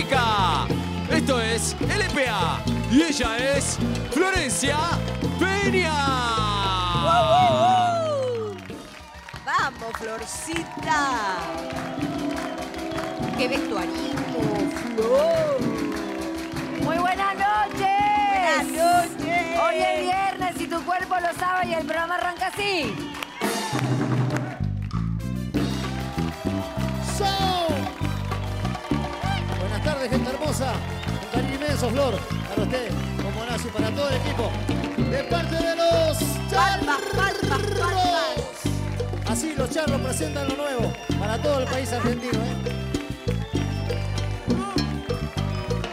chica. Esto es LPA y ella es Florencia Peña. Vamos, Florcita. Qué vestuarismo, Flor. Muy buenas noches. Buenas noches. Hoy es viernes y tu cuerpo lo sabe y el programa arranca así. Tardes, gente hermosa. Un cariño inmenso, Flor. Para usted, como nace y para todo el equipo. De parte de los charros. Así los charros presentan lo nuevo para todo el país argentino, ¿eh?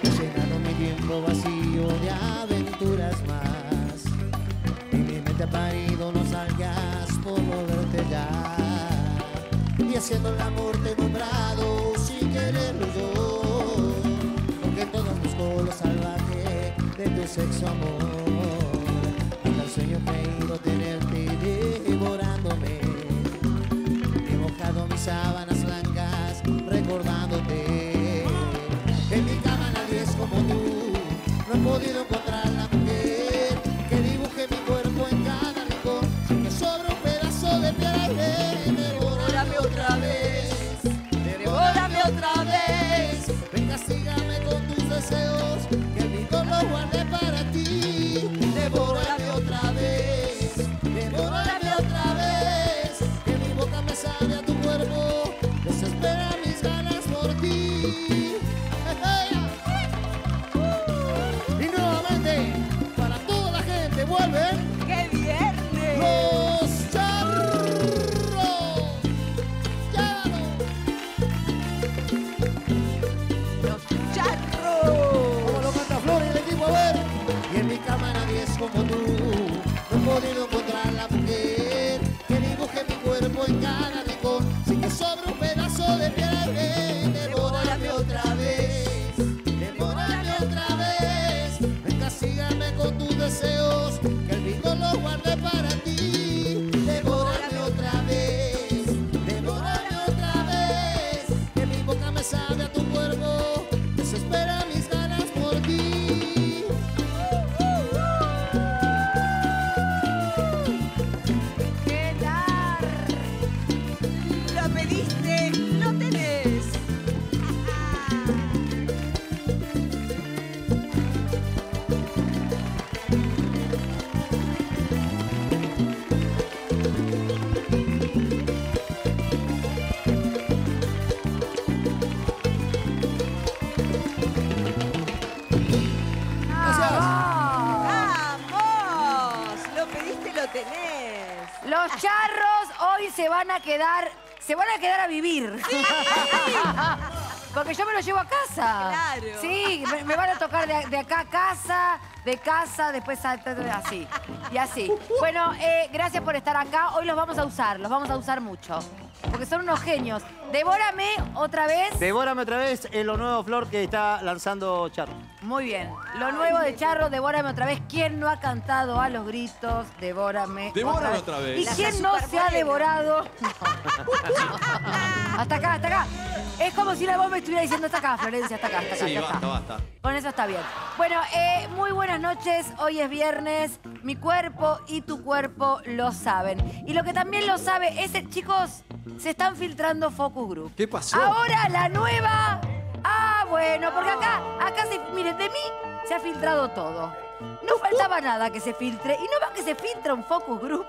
Llenando mi tiempo vacío de aventuras más. Y mi mente parido, no salgas por no verte ya. Y haciendo el amor te sexo amor. Hasta sueño ido tenerte devorándome. He mojado mis sábanas quedar, se van a quedar a vivir. Porque yo me los llevo a casa. Claro. Sí, me, me van a tocar de, de acá a casa, de casa, después a- así. Y así. Bueno, eh, gracias por estar acá. Hoy los vamos a usar, los vamos a usar mucho. Porque son unos genios. Devórame otra vez. Devórame otra vez en lo nuevo Flor que está lanzando Charro. Muy bien. Lo nuevo de Charro, devórame otra vez. ¿Quién no ha cantado a los gritos? Devórame. Devórame otra vez. ¿Y quién no se ha devorado? hasta acá, hasta acá. Es como si la voz me estuviera diciendo hasta acá, Florencia, hasta acá, hasta acá. Sí, basta, basta. Con eso está bien. Bueno, eh, muy buenas noches. Hoy es viernes. Mi cuerpo y tu cuerpo lo saben. Y lo que también lo sabe es, chicos, se están filtrando focus group. ¿Qué pasó? Ahora la nueva. Ah, bueno, porque acá, acá se, miren, de mí se ha filtrado todo. No faltaba nada que se filtre. Y no va que se filtra un focus group.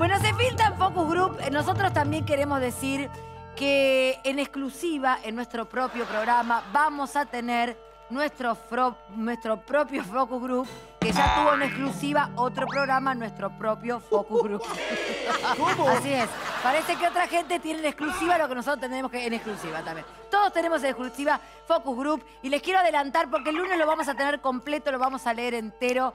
Bueno, se filtra en Focus Group. Nosotros también queremos decir que en exclusiva, en nuestro propio programa, vamos a tener nuestro, fro- nuestro propio Focus Group, que ya tuvo en exclusiva otro programa, nuestro propio Focus Group. Así es. Parece que otra gente tiene en exclusiva lo que nosotros tenemos que en exclusiva también. Todos tenemos en exclusiva Focus Group y les quiero adelantar porque el lunes lo vamos a tener completo, lo vamos a leer entero.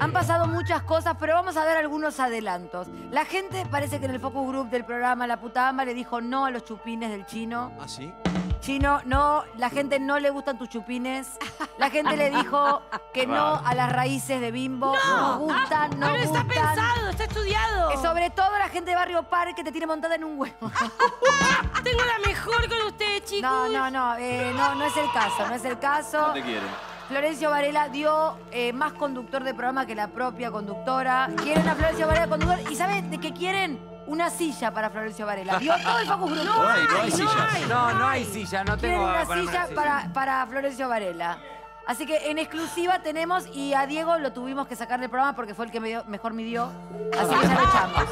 Han pasado muchas cosas, pero vamos a dar algunos adelantos. La gente parece que en el focus group del programa La Puta Ama le dijo no a los chupines del chino. ¿Ah, sí? Chino, no, la gente no le gustan tus chupines. La gente le dijo que no a las raíces de bimbo. No, gustan, no Pero está gustan. pensado, está estudiado. Eso sobre todo la gente de Barrio Parque que te tiene montada en un huevo. Tengo la mejor con ustedes, chicos. No, no, no, eh, no, no es el caso, no es el caso. No te quieren. Florencio Varela dio eh, más conductor de programa que la propia conductora. Quieren a Florencio Varela conductor. ¿Y saben de qué quieren? Una silla para Florencio Varela. Dio todo el focus group. No hay, no hay sillas. No, no hay silla, no Quieren tengo una para silla la silla. para, para Florencio Varela. Así que en exclusiva tenemos y a Diego lo tuvimos que sacar del programa porque fue el que me dio- mejor midió. Así que ya lo echamos.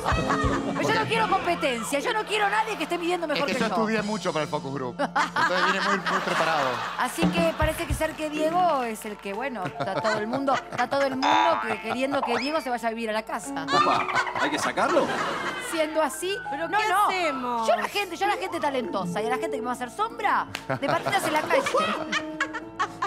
Pero yo no quiero competencia, yo no quiero a nadie que esté midiendo Es mejor que que, yo yo. estudié mucho para el Focus Group. Entonces vine muy, muy preparado. Así que parece que ser que Diego es el que, bueno, está todo el mundo, está todo el mundo que- queriendo que Diego se vaya a vivir a la casa. Opa, ¿hay que sacarlo? Siendo así, ¿Pero no, qué no. hacemos? Yo la gente, yo la gente talentosa y a la gente que me va a hacer sombra, de patitas en la calle.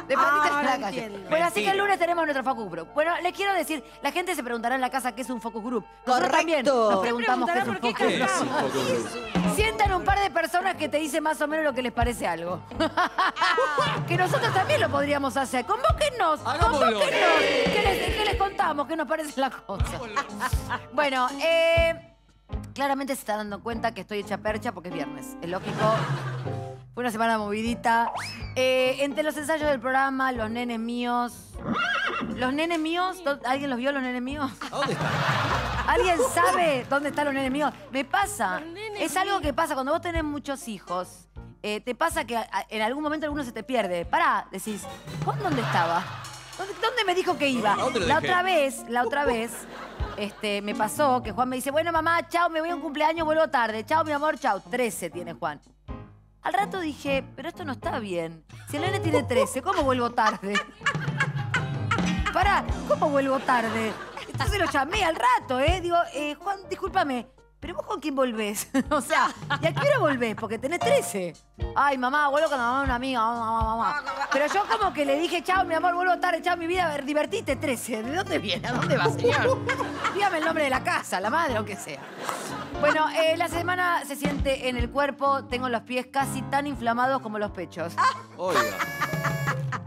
De patitas en la calle. entiendo. Bueno, así que el Mentira. lunes tenemos nuestro focus group. Bueno, les quiero decir, la gente se preguntará en la casa qué es un focus group. Nosotros también nos preguntamos qué es un focus por qué ¿Qué es group. un focus group? Sientan un par de personas que te dicen más o menos lo que les parece algo. que nosotros también lo podríamos hacer. Convóquennos. Hagámoslo. Convóquennos. ¿Qué les, qué les contamos? ¿Qué nos parece la cosa? bueno, eh, claramente se está dando cuenta que estoy hecha percha porque es viernes. Es lógico. Fue una semana movidita. Eh, entre los ensayos del programa, los nenes míos. ¿Los nenes míos? ¿Dó- ¿Alguien los vio, los nenes míos? ¿A dónde está? ¿Alguien sabe dónde están los nenes míos? Me pasa. Es algo que pasa cuando vos tenés muchos hijos. eh, te pasa que a- a- en algún momento alguno se te pierde. Pará, decís, ¿Juan dónde estaba? ¿Dónde, dónde me dijo que iba? ¿A dónde lo la otra vez, la otra vez, este, me pasó que Juan me dice, bueno, mamá, chao, me voy a un cumpleaños, vuelvo tarde. Chao, mi amor, chao. 13 tiene Juan. Al rato dije, pero esto no está bien. Si el nene tiene 13, ¿cómo vuelvo tarde? Pará, ¿cómo vuelvo tarde? Entonces lo llamé al rato, ¿eh? Digo, eh, Juan, discúlpame, ¿pero vos con quién volvés? o sea, ¿y a qué hora volvés? Porque tenés 13. Ay, mamá, vuelvo con la mamá de una amiga, mamá, mamá, mamá. Pero yo como que le dije, chao, mi amor, vuelvo tarde, chao, mi vida, a ver, divertite, 13. ¿De dónde viene? ¿A dónde va, señor? Dígame el nombre de la casa, la madre, aunque sea. Bueno, eh, la semana se siente en el cuerpo, tengo los pies casi tan inflamados como los pechos. Oiga.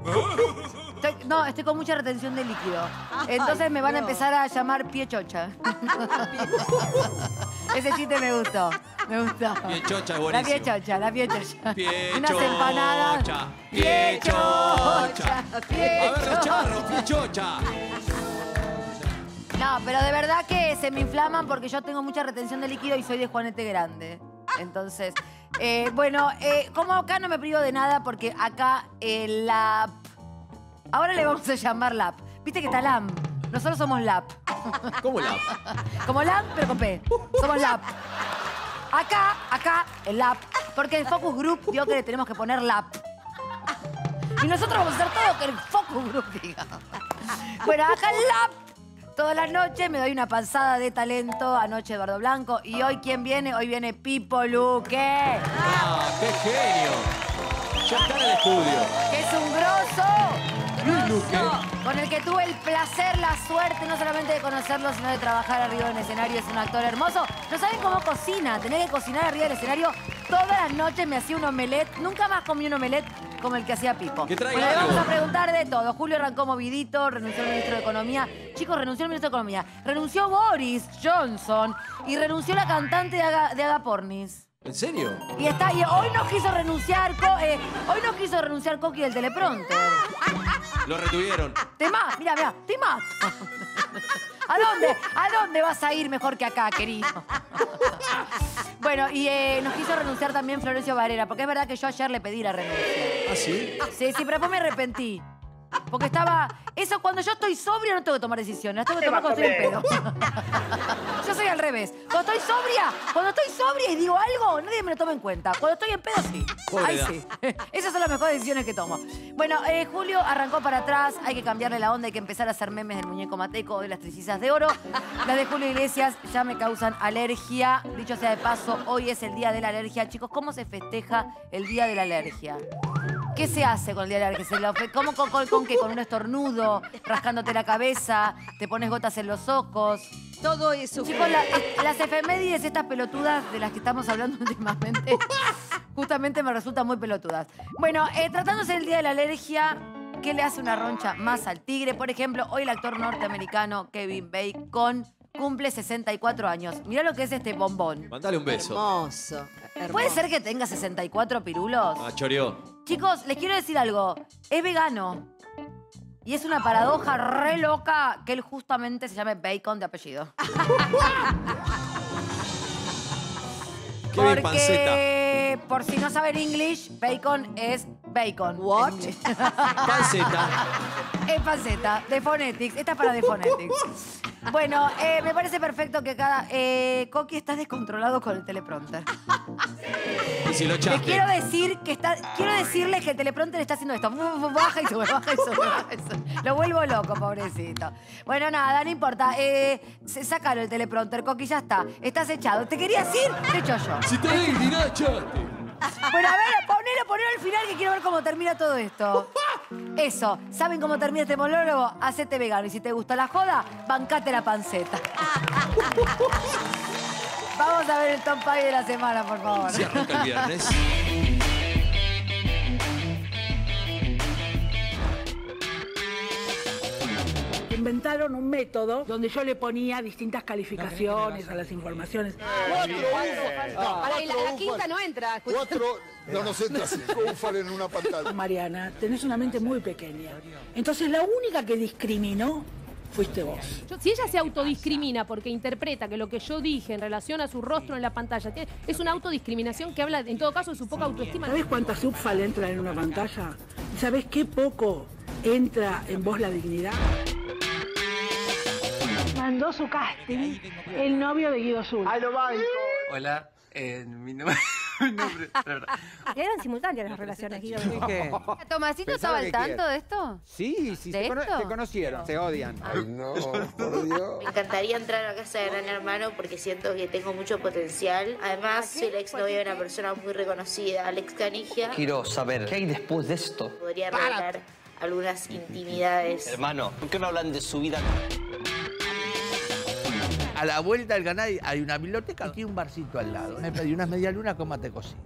Estoy- no, estoy con mucha retención de líquido. Entonces me van a empezar a llamar pie chocha. Ese chiste me gustó. Me gustó. Pie chocha es La buenísimo. pie chocha, la pie chocha. Pie Unas empanadas. chocha, pie chocha. Pie A ver los chocha. charros, pie chocha. No, pero de verdad que se me inflaman porque yo tengo mucha retención de líquido y soy de Juanete Grande. Entonces, eh, bueno, eh, como acá no me privo de nada porque acá eh, la... Ahora le vamos a llamar LAP. Viste que está LAM. Nosotros somos LAP. ¿Cómo la? Como LAM, pero con P. Somos LAP. Acá, acá, el LAP. Porque el Focus Group dio que le tenemos que poner LAP. Y nosotros vamos a hacer todo que el Focus Group diga. Bueno, acá el LAP. Todas las noches me doy una panzada de talento. Anoche Eduardo Blanco. Y hoy, ¿quién viene? Hoy viene Pipo Luque. ¡Ah, qué genio! Ya está en el estudio. que es un grosso. Con el que tuve el placer, la suerte, no solamente de conocerlo, sino de trabajar arriba del escenario. Es un actor hermoso. No saben cómo cocina. Tenía que cocinar arriba del escenario. Todas las noches me hacía un omelette. Nunca más comí un omelette como el que hacía Pipo. Traiga Bueno, le vamos a preguntar de todo. Julio arrancó movidito, renunció al ministro de Economía. Chicos, renunció el ministro de Economía. Renunció Boris Johnson y renunció la cantante de Aga, de Aga Pornis. ¿En serio? Y está, y hoy no quiso renunciar, Co- eh, hoy no quiso renunciar Coqui del teleprompter. Lo retuvieron. Te mira, mira, te mato. ¿A dónde? ¿A dónde vas a ir mejor que acá, querido? Bueno, y eh, nos quiso renunciar también Florencio Varela, porque es verdad que yo ayer le pedí la renuncia. ¿Ah, sí? Sí, sí, pero después me arrepentí. Porque estaba. Eso cuando yo estoy sobria no tengo que tomar decisiones, las tengo que tomar cuando estoy en pedo. yo soy al revés. Cuando estoy sobria, cuando estoy sobria y digo algo, nadie me lo toma en cuenta. Cuando estoy en pedo, sí. Pobre Ahí edad. sí. Esas son las mejores decisiones que tomo. Bueno, eh, Julio arrancó para atrás, hay que cambiarle la onda, hay que empezar a hacer memes del muñeco mateco de las tricizas de oro. Las de Julio Iglesias ya me causan alergia. Dicho sea de paso, hoy es el día de la alergia. Chicos, ¿cómo se festeja el día de la alergia? ¿Qué se hace con el día de la alergia? ¿Se lo ¿Cómo, con, con- con qué? ¿Con un estornudo? ¿Rascándote la cabeza? ¿Te pones gotas en los ojos? Todo eso. Chicos, la- las efemérides, estas pelotudas de las que estamos hablando últimamente, justamente me resultan muy pelotudas. Bueno, eh, tratándose del Día de la Alergia, ¿qué le hace una roncha más al tigre? Por ejemplo, hoy el actor norteamericano Kevin Bacon cumple 64 años. Mirá lo que es este bombón. Mandale un beso. Hermoso. Hermoso. ¿Puede ser que tenga 64 pirulos? Ah, choreó. Chicos, les quiero decir algo. Es vegano. Y es una paradoja re loca que él justamente se llame Bacon de apellido. Qué bien, panceta. Porque, por si no saben English, bacon es bacon. What? Panceta. Es panceta, de phonetics. Esta es para de phonetics. Bueno, eh, me parece perfecto que cada... Eh, Coqui está descontrolado con el teleprompter. Y si lo echaste. quiero decir que está... Quiero decirles que el teleprompter está haciendo esto. Baja y sube, baja y sube, baja y sube. Lo vuelvo loco, pobrecito. Bueno, nada, no importa. Eh, se- sácalo el teleprompter, Coqui, ya está. Estás echado. ¿Te querías ir? Te echo yo. Si te di, dirá, echate. Bueno, a ver, ponelo, ponelo al final que quiero ver cómo termina todo esto. Eso, ¿saben cómo termina este monólogo? Hacete vegano. Y si te gusta la joda, bancate la panceta. Vamos a ver el top 5 de la semana, por favor. Si arranca el viernes. Inventaron un método donde yo le ponía distintas calificaciones a las informaciones. Para, y la, la quinta no entra. Cuatro, no nos entra cinco en una pantalla. Mariana, tenés una mente muy pequeña. Entonces la única que discriminó fuiste vos. Yo- si ella se autodiscrimina porque interpreta que lo que yo dije en relación a su rostro en la pantalla tiene- es una autodiscriminación que habla, en todo caso, de su poca autoestima. ¿Sabés cuántas UPFAL entran en una pantalla? ¿Y ¿Sabés qué poco entra en vos la dignidad? Mandó su casting el novio de Guido Zul. Hola, eh, mi nombre. mi nombre Eran simultáneas las relaciones, Guido. ¿Tomasito estaba al tanto de esto? Sí, sí, ¿De se, cono- esto? se conocieron, se odian. Ay, no, por Dios. Me encantaría entrar a la casa de Gran Hermano porque siento que tengo mucho potencial. Además, soy la exnovia de una persona muy reconocida, Alex Canigia. Quiero saber qué hay después de esto. Podría revelar algunas intimidades. Hermano, ¿por qué no hablan de su vida? A la vuelta del canal hay una biblioteca y tiene un barcito al lado. Me pedí unas medialunas con mate cocido.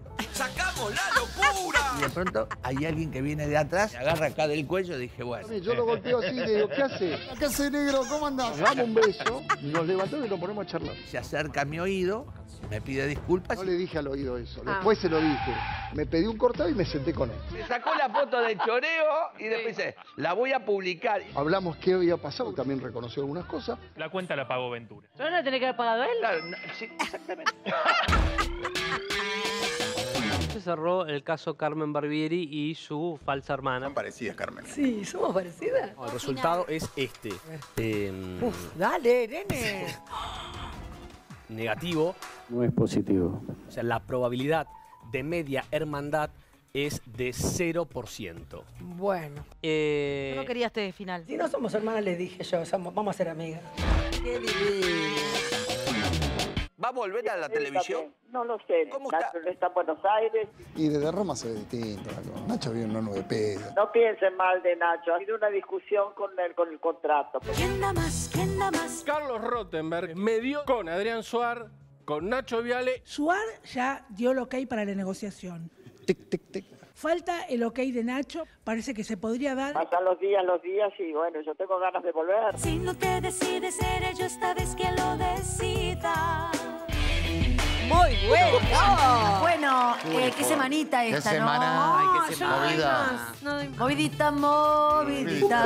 ¡Sacamos la locura! Y de pronto hay alguien que viene de atrás, me agarra acá del cuello y dije, bueno. Yo lo golpeo así y le digo, ¿qué hace? ¿Qué hace, negro? ¿Cómo andás? Dame un beso, nos levantamos y nos ponemos a charlar. Se acerca a mi oído, me pide disculpas. No le dije al oído eso, Ah. después se lo dije. Me pedí un cortado y me senté con él. Me sacó la foto de choreo y después dice, la voy a publicar. Hablamos qué había pasado, también reconoció algunas cosas. La cuenta la pagó Ventura. ¿Yo no tenía que haber pagado él? Claro, no, sí, exactamente. Se cerró el caso Carmen Barbieri y su falsa hermana. parecidas, Carmen. Sí, somos parecidas. El resultado es este. Eh, Dale, nene. negativo. No es positivo. O sea, la probabilidad de media hermandad es de 0%. Bueno. Eh, No quería este final. Si no somos hermanas, les dije yo, somos- vamos a ser amigas. Qué divino. ¿Va a volver a la televisión? No lo sé. ¿Cómo está? Nacho no está en Buenos Aires. Y desde Roma se ve distinto. la cosa. Nacho vive en una nube pedo. No piensen mal de Nacho. Ha habido una discusión con el, con el contrato. ¿Quién da más? ¿Quién da más? Carlos Rottenberg medio con Adrián Suar, con Nacho Viale. Suar ya dio el ok para la negociación. Tic, tic, tic. Falta el ok de Nacho. Parece que se podría dar. Pasan los días, los días y bueno, yo tengo ganas de volver. Si no te decides, seré yo esta vez quien lo decida. Muy bueno. Bueno, eh, qué semanita Qué esta, semana, ¿no? ay, qué semana. Movida. Movidita, movidita.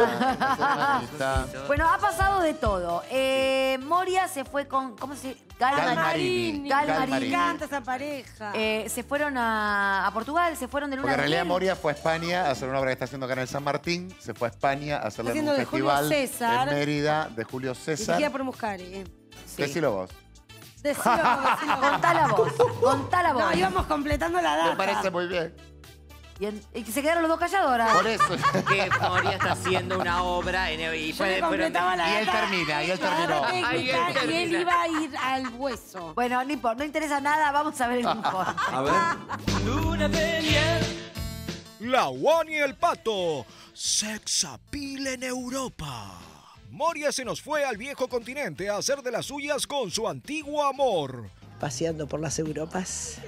Bueno, ha pasado de todo. Eh, Moria se fue con. ¿Cómo se Galmarini. Galmarini. Me encanta esa pareja. Eh, se fueron a, a Portugal, se fueron de luna Porque en de realidad miel. Moria fue a España a hacer una obra que está haciendo acá en el San Martín. Se fue a España a hacerle Haciendo un de Julio festival César. en Mérida de Julio César. Dirigida por Muscari. Sí. Decilo vos. Decilo, decilo. Contala vos, contala vos. No, íbamos completando la data. Me parece muy bien. Y, en- y se quedaron los dos callados ahora. Por eso. Que Moria está haciendo una obra en, y, Yo le completaba la Y él data. termina, y él terminó. técnica, Ahí él y él termina. iba a ir al hueso. Bueno, no importa, no interesa nada, vamos a ver el informe. A ver. La One y el Pato. Sex appeal en Europa. Moria se nos fue al viejo continente a hacer de las suyas con su antiguo amor. Paseando por las Europas.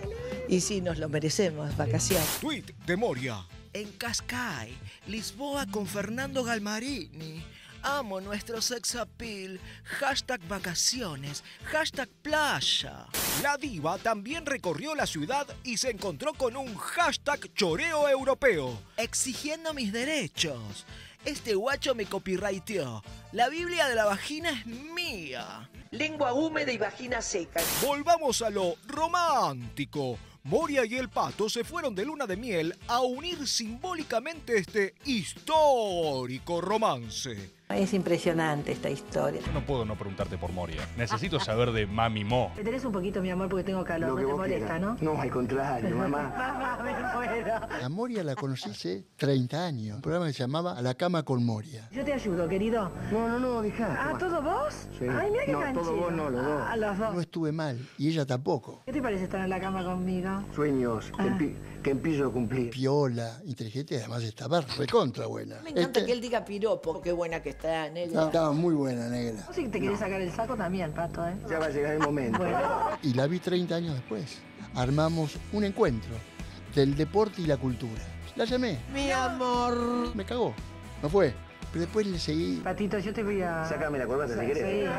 Y sí, nos lo merecemos, vacación. Tweet de Moria. En Cascais, Lisboa con Fernando Galmarini. Amo nuestro sex appeal. Hashtag vacaciones. Hashtag playa. La diva también recorrió la ciudad y se encontró con un hashtag choreo europeo. Exigiendo mis derechos. Este guacho me copyrighteó. La Biblia de la vagina es mía. Lengua húmeda y vagina seca. Volvamos a lo romántico. Moria y el pato se fueron de luna de miel a unir simbólicamente este histórico romance. Es impresionante esta historia. Yo no puedo no preguntarte por Moria. Necesito saber de Mami Mo. ¿Me tenés un poquito, mi amor, porque tengo calor? no te molesta, ¿no? No, al contrario, mamá. Mamá, me muero. A Moria la conocí hace 30 años. Un programa que se llamaba A la cama con Moria. Yo te ayudo, querido. No, no, no, dejá. Ah, ¿todo vos? Sí. Ay, mira qué No, canchero. todo vos no, los dos. Ah, los dos. No estuve mal y ella tampoco. ¿Qué te parece estar en la cama conmigo? Sueños empi- que empiezo a cumplir. Piola, inteligente además estaba recontra buena. Me encanta Este- que él diga piropo, qué buena que está. No, estaba muy buena, negra. Vos sí que te querés sacar el saco también, Pato, ¿eh? Ya va a llegar el momento. Y la vi 30 años después. Armamos un encuentro del deporte y la cultura. La llamé. Mi amor. Me cagó. No fue. Pero después le seguí. Patito, yo te voy a... Sácame la corbata si Sí. querés.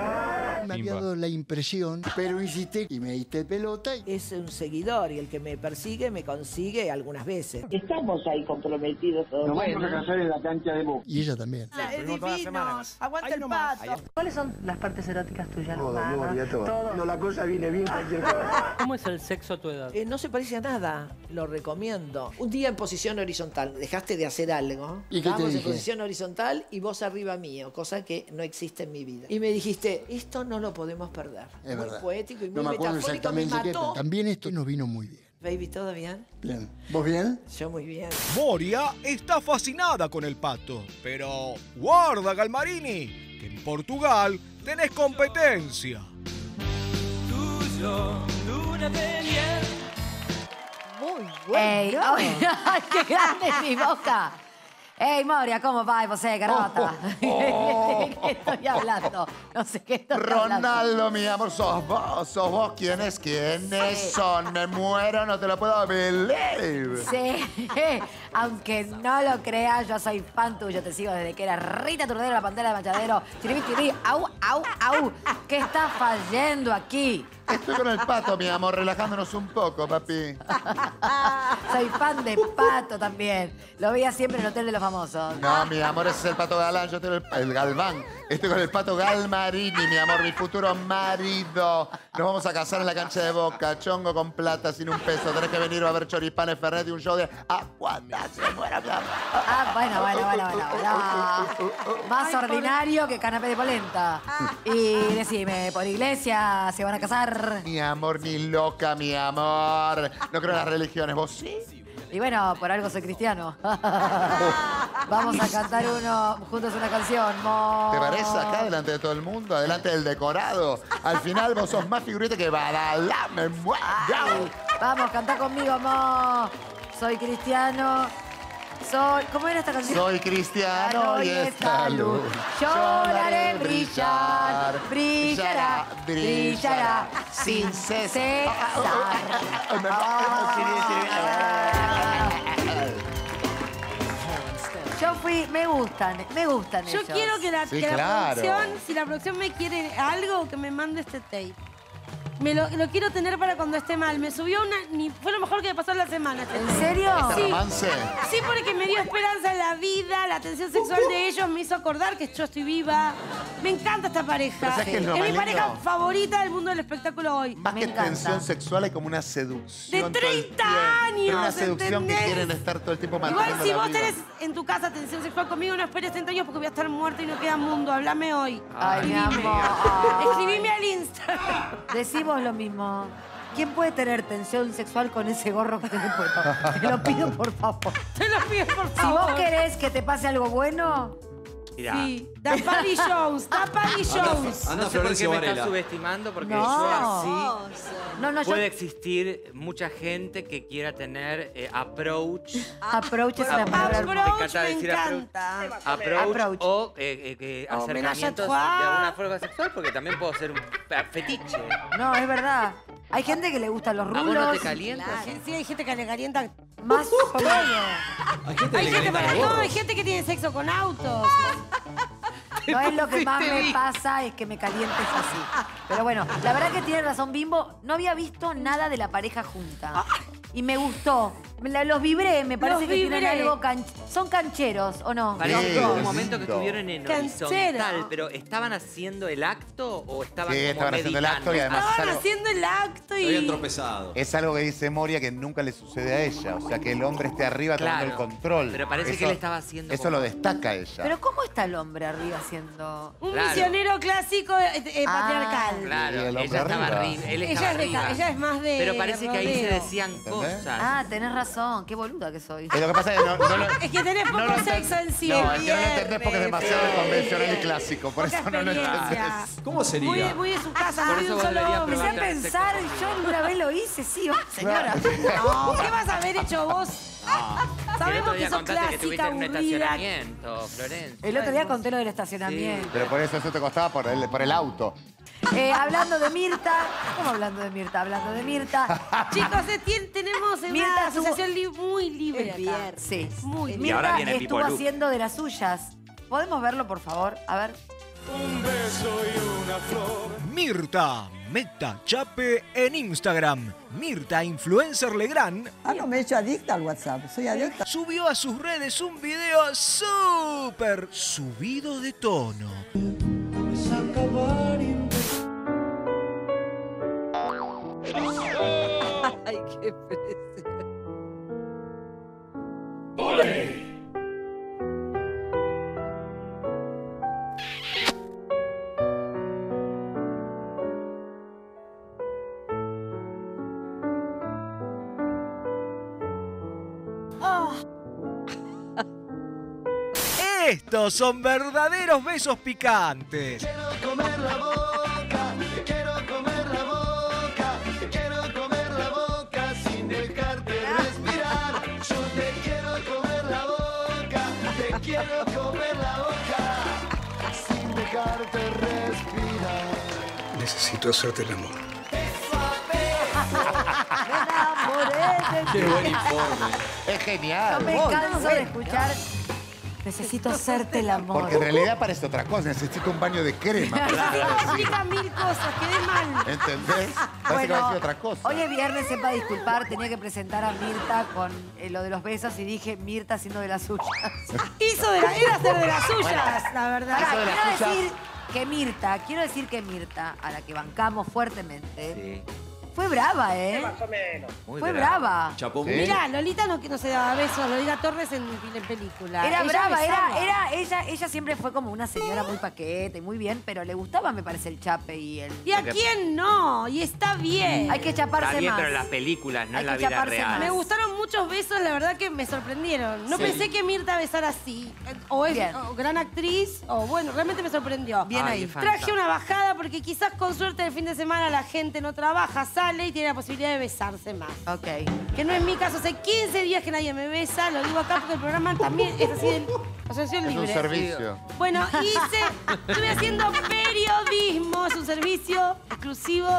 Me había dado la impresión, pero insistí y me diste pelota. Y... Es un seguidor y el que me persigue me consigue algunas veces. Estamos ahí comprometidos todos. Nos vamos a casar en la cancha de box. Y ella también. es divino. Aguanta el pato. ¿Cuáles son las partes eróticas tuyas? Todo? Moria, todo. Todo. No, la cosa viene bien cualquier cosa. ¿Cómo es el sexo a tu edad? Eh, no se parece a nada, lo recomiendo. Un día en posición horizontal, dejaste de hacer algo. ¿Y qué te en posición horizontal y vos arriba mío, cosa que no existe en mi vida. Y me dijiste, esto no lo podemos perder. Es muy verdad. poético y muy No me acuerdo metafórico, me exactamente qué, mató. también esto nos vino muy bien. Baby, ¿todo bien? Bien. ¿Vos bien? Yo muy bien. Moria está fascinada con el pato. Pero guarda, Galmarini, que en Portugal tenés competencia. Muy Ey, ay, qué grande es mi boca. Ey, Moria, ¿cómo va? Vos carota. ¿De qué estoy hablando? No sé qué estoy hablando. Ronaldo, mi amor, sos vos, sos vos. ¿Quiénes, quiénes Sí. son? Me muero, no te lo puedo believe. Sí, aunque no lo creas, yo soy fan tuyo. Te sigo desde que era Rita Turdero, la pantera de Machadero. Chiribí, au, au, au. ¿Qué está fallando aquí? Estoy con el pato, mi amor, relajándonos un poco, papi. Soy fan de Pato también. Lo veía siempre en el Hotel de los Famosos. No, mi amor, ese es el pato galán, yo tengo el, el galván. Estoy con el pato Galmarini, mi amor, mi futuro marido. Nos vamos a casar en la cancha de Boca, chongo con plata, sin un peso. Tenés que venir a ver choripanes Ferret y un show de Aguanta, se muera, mi amor. Ah, bueno, bueno, bueno, bueno. bueno. Más ordinario que canapé de polenta. Y decime, ¿por iglesia se van a casar? Mi amor, ni loca, mi amor. No creo en las religiones, ¿vos sí? Y bueno, por algo soy cristiano. Vamos a cantar uno juntos una canción. Mo. ¿Te parece acá delante de todo el mundo? Delante del decorado. Al final vos sos más figurita que Badalá, me muero. Vamos, cantá conmigo, Mo. Soy cristiano. Soy. ¿Cómo era esta canción? Soy cristiano y esta luz. Yo la haré brillar, brillará, brillará sin cesar. Yo fui, me gustan, me gustan Yo ellos. quiero que la, Sí, que la claro. producción, si la producción me quiere algo, que me mande este tape. Me lo, lo quiero tener para cuando esté mal. Me subió una. Ni, fue lo mejor que me pasó en la semana. ¿En serio? ¿Este Sí. romance? Sí, porque me dio esperanza en la vida, la atención sexual de ellos me hizo acordar que yo estoy viva. Me encanta esta pareja. ¿sabes qué es lo mi pareja favorita del mundo del espectáculo hoy. Más que tensión sexual hay como una seducción. De todo el 30 tiempo. años, Pero una seducción ¿entendés? que quieren estar todo el tiempo Igual si la vos vida. tenés en tu casa tensión sexual conmigo, no esperes 30 años porque voy a estar muerta y no queda mundo. Háblame hoy. Ay, mi Escribime. amor. Escribime al Instagram. Decimos lo mismo. ¿Quién puede tener tensión sexual con ese gorro que tenés puesto? Te lo pido, por favor. Te lo pido, por Si favor. vos querés que te pase algo bueno, Mirá. Sí, da Paddy Jones, da Paddy Jones. no sé por qué me estás subestimando porque No. yo así No, no, yo- puede existir mucha gente que quiera tener eh, approach. approach es una palabra. Me encanta me decir approach. encanta. Approach, Approach. o eh, eh, O acercamientos de a trois. alguna forma sexual porque también puedo ser un fe- fetiche. No, es verdad. Hay gente que le gustan los ¿A vos rulos. no te calientas? Sí, sí, hay gente que le calienta. Más Hay gente para todo, hay gente que tiene sexo con autos. No es lo que más me pasa, es que me calientes así. Pero bueno, la verdad que tiene razón Bimbo. No había visto nada de la pareja junta. Y me gustó. La- Los vibré, me parece Los que tienen vibré. algo canch- Son cancheros, ¿o no? Parece Sí, que hubo un momento que estuvieron en Canchero. horizontal, pero ¿estaban haciendo el acto o estaban Sí, como estaban haciendo el acto y además es Estaban algo, haciendo el acto Se habían y. tropezado. es algo que dice Moria que nunca le sucede a ella. O sea, que el hombre esté arriba tomando Claro, el control. pero parece que él estaba haciendo Eso como- lo destaca ella. Pero ¿cómo está el hombre arriba haciendo...? Un Claro. misionero clásico eh, eh, Ah. patriarcal. Claro, Y el hombre ella estaba arriba. arriba, él Ella estaba es, de, arriba. ella es más de. Pero parece que ahí se rodeo. decían ¿Entendés? cosas. Ah, tenés razón. Qué boluda que soy. Y lo que pasa es que no, no lo, Es que tenés poco no lo sexo enten- encima. No, es que no lo entendés porque es demasiado convencional y clásico. Por Poca eso no lo experiencia. entendés. ¿Cómo Muy, sería? muy de su casa, Por muy de eso un solo deberías hombre. Empecé a pensar, sexo yo alguna vez lo hice, sí, va, señora. No, ¿qué vas a haber hecho vos? El Sabemos otro que día sos contaste que estuviste clásica, en un aburrida. estacionamiento, Florencia. El otro día conté lo del estacionamiento. Pero por eso eso te costaba por el, por el auto. Eh, hablando de Mirta, ¿cómo hablando de Mirta? Hablando de Mirta. Chicos, eh, tien- tenemos una Mirta tuvo- asociación li- muy libre acá. Sí. Muy Y libre. ahora Mirta viene estuvo haciendo de las suyas. ¿Podemos verlo, por favor? A ver. Mirta, Meta Chape en Instagram. Mirta Influencer Legrand Ah, no me he hecho adicta al WhatsApp. Soy adicta. subió a sus redes un video súper subido de tono. Ay, qué precioso. Estos son verdaderos besos picantes. quiero comer la boca, quiero comer la boca sin dejarte respirar. Necesito hacerte el amor. Qué buen informe. Es genial. No me canso de escuchar. Necesito hacerte el amor. Porque en realidad parece otra cosa. Necesito un baño de crema. Explica mil cosas, quedé mal. ¿Entendés? Parece que va a decir otra cosa. Hoy es viernes, sepa disculpar, tenía que presentar a Mirta con eh, lo de los besos y dije Mirta haciendo de las suyas. Hizo de la, era hacer de las suyas, la verdad. Hizo de las quiero suyas. decir que Mirta, quiero decir que Mirta, a la que bancamos fuertemente, Sí, fue brava, ¿eh? muy Fue brava. brava. Chapó Sí. Mirá, Lolita no, no se daba besos, Lolita Torres en, en película. Era Ella brava, era, era, ella, ella siempre fue como una señora muy paquete, muy bien, pero le gustaba, me parece, el chape y el. ¿Y a quién no? Y está bien. Hay que chaparse Está bien, más. pero en las películas, no Hay en la que vida chaparse real. más. Me gustaron muchos besos, la verdad que me sorprendieron. No Sí. pensé que Mirta besara así. O es Bien. o gran actriz, o bueno, realmente me sorprendió. Bien Ay, ahí. Traje una bajada porque quizás con suerte el fin de semana la gente no trabaja, sale y tiene la posibilidad de besarse más. Ok. Que no es mi caso, hace 15 días que nadie me besa, lo digo acá porque el programa también es así de asociación Es un libre. servicio. Bueno, hice, estuve haciendo periodismo, es un servicio exclusivo.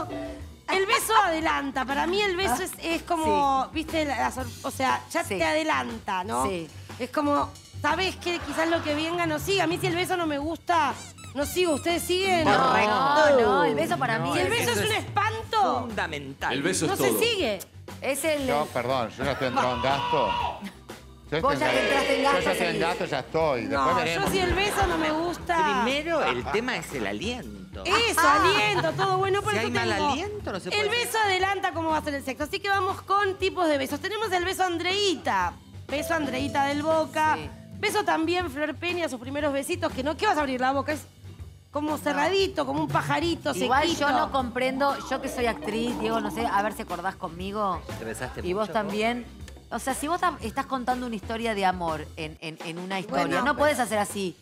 El beso adelanta, para mí el beso es, es como, viste, la- la sor- o sea, ya Sí. te adelanta, ¿no? Sí. Es como, sabes que quizás lo que venga no siga. A mí si el beso no me gusta, no sigo. ¿Ustedes siguen? No, no, el beso para No, mí Si el es, beso es un es espanto, Fundamental. El beso no es se todo. sigue. es el. Yo, perdón, yo ya estoy entrado en gasto. Yo Vos estoy ya en- entraste en Yo gasto, ya estoy en gasto, ya estoy. Después No, veremos. yo si el beso no me gusta. Primero, el tema es el aliento. Eso, aliento, todo bueno. Por Si eso hay mal tengo- aliento, no se El puede beso adelanta cómo va a ser el sexo. Así que vamos con tipos de besos. Tenemos el beso Andreita. Beso Andreita del Boca. Sí. Beso también Flor Peña, sus primeros besitos. Que no, ¿qué vas a abrir la boca? Es como cerradito, como un pajarito Igual sequito. yo no comprendo, yo que soy actriz, Diego, no sé, a ver si acordás conmigo. ¿Te besaste Y vos también. O sea, si vos estás contando una historia de amor en, en- en una historia, Bueno, no pero- puedes hacer así.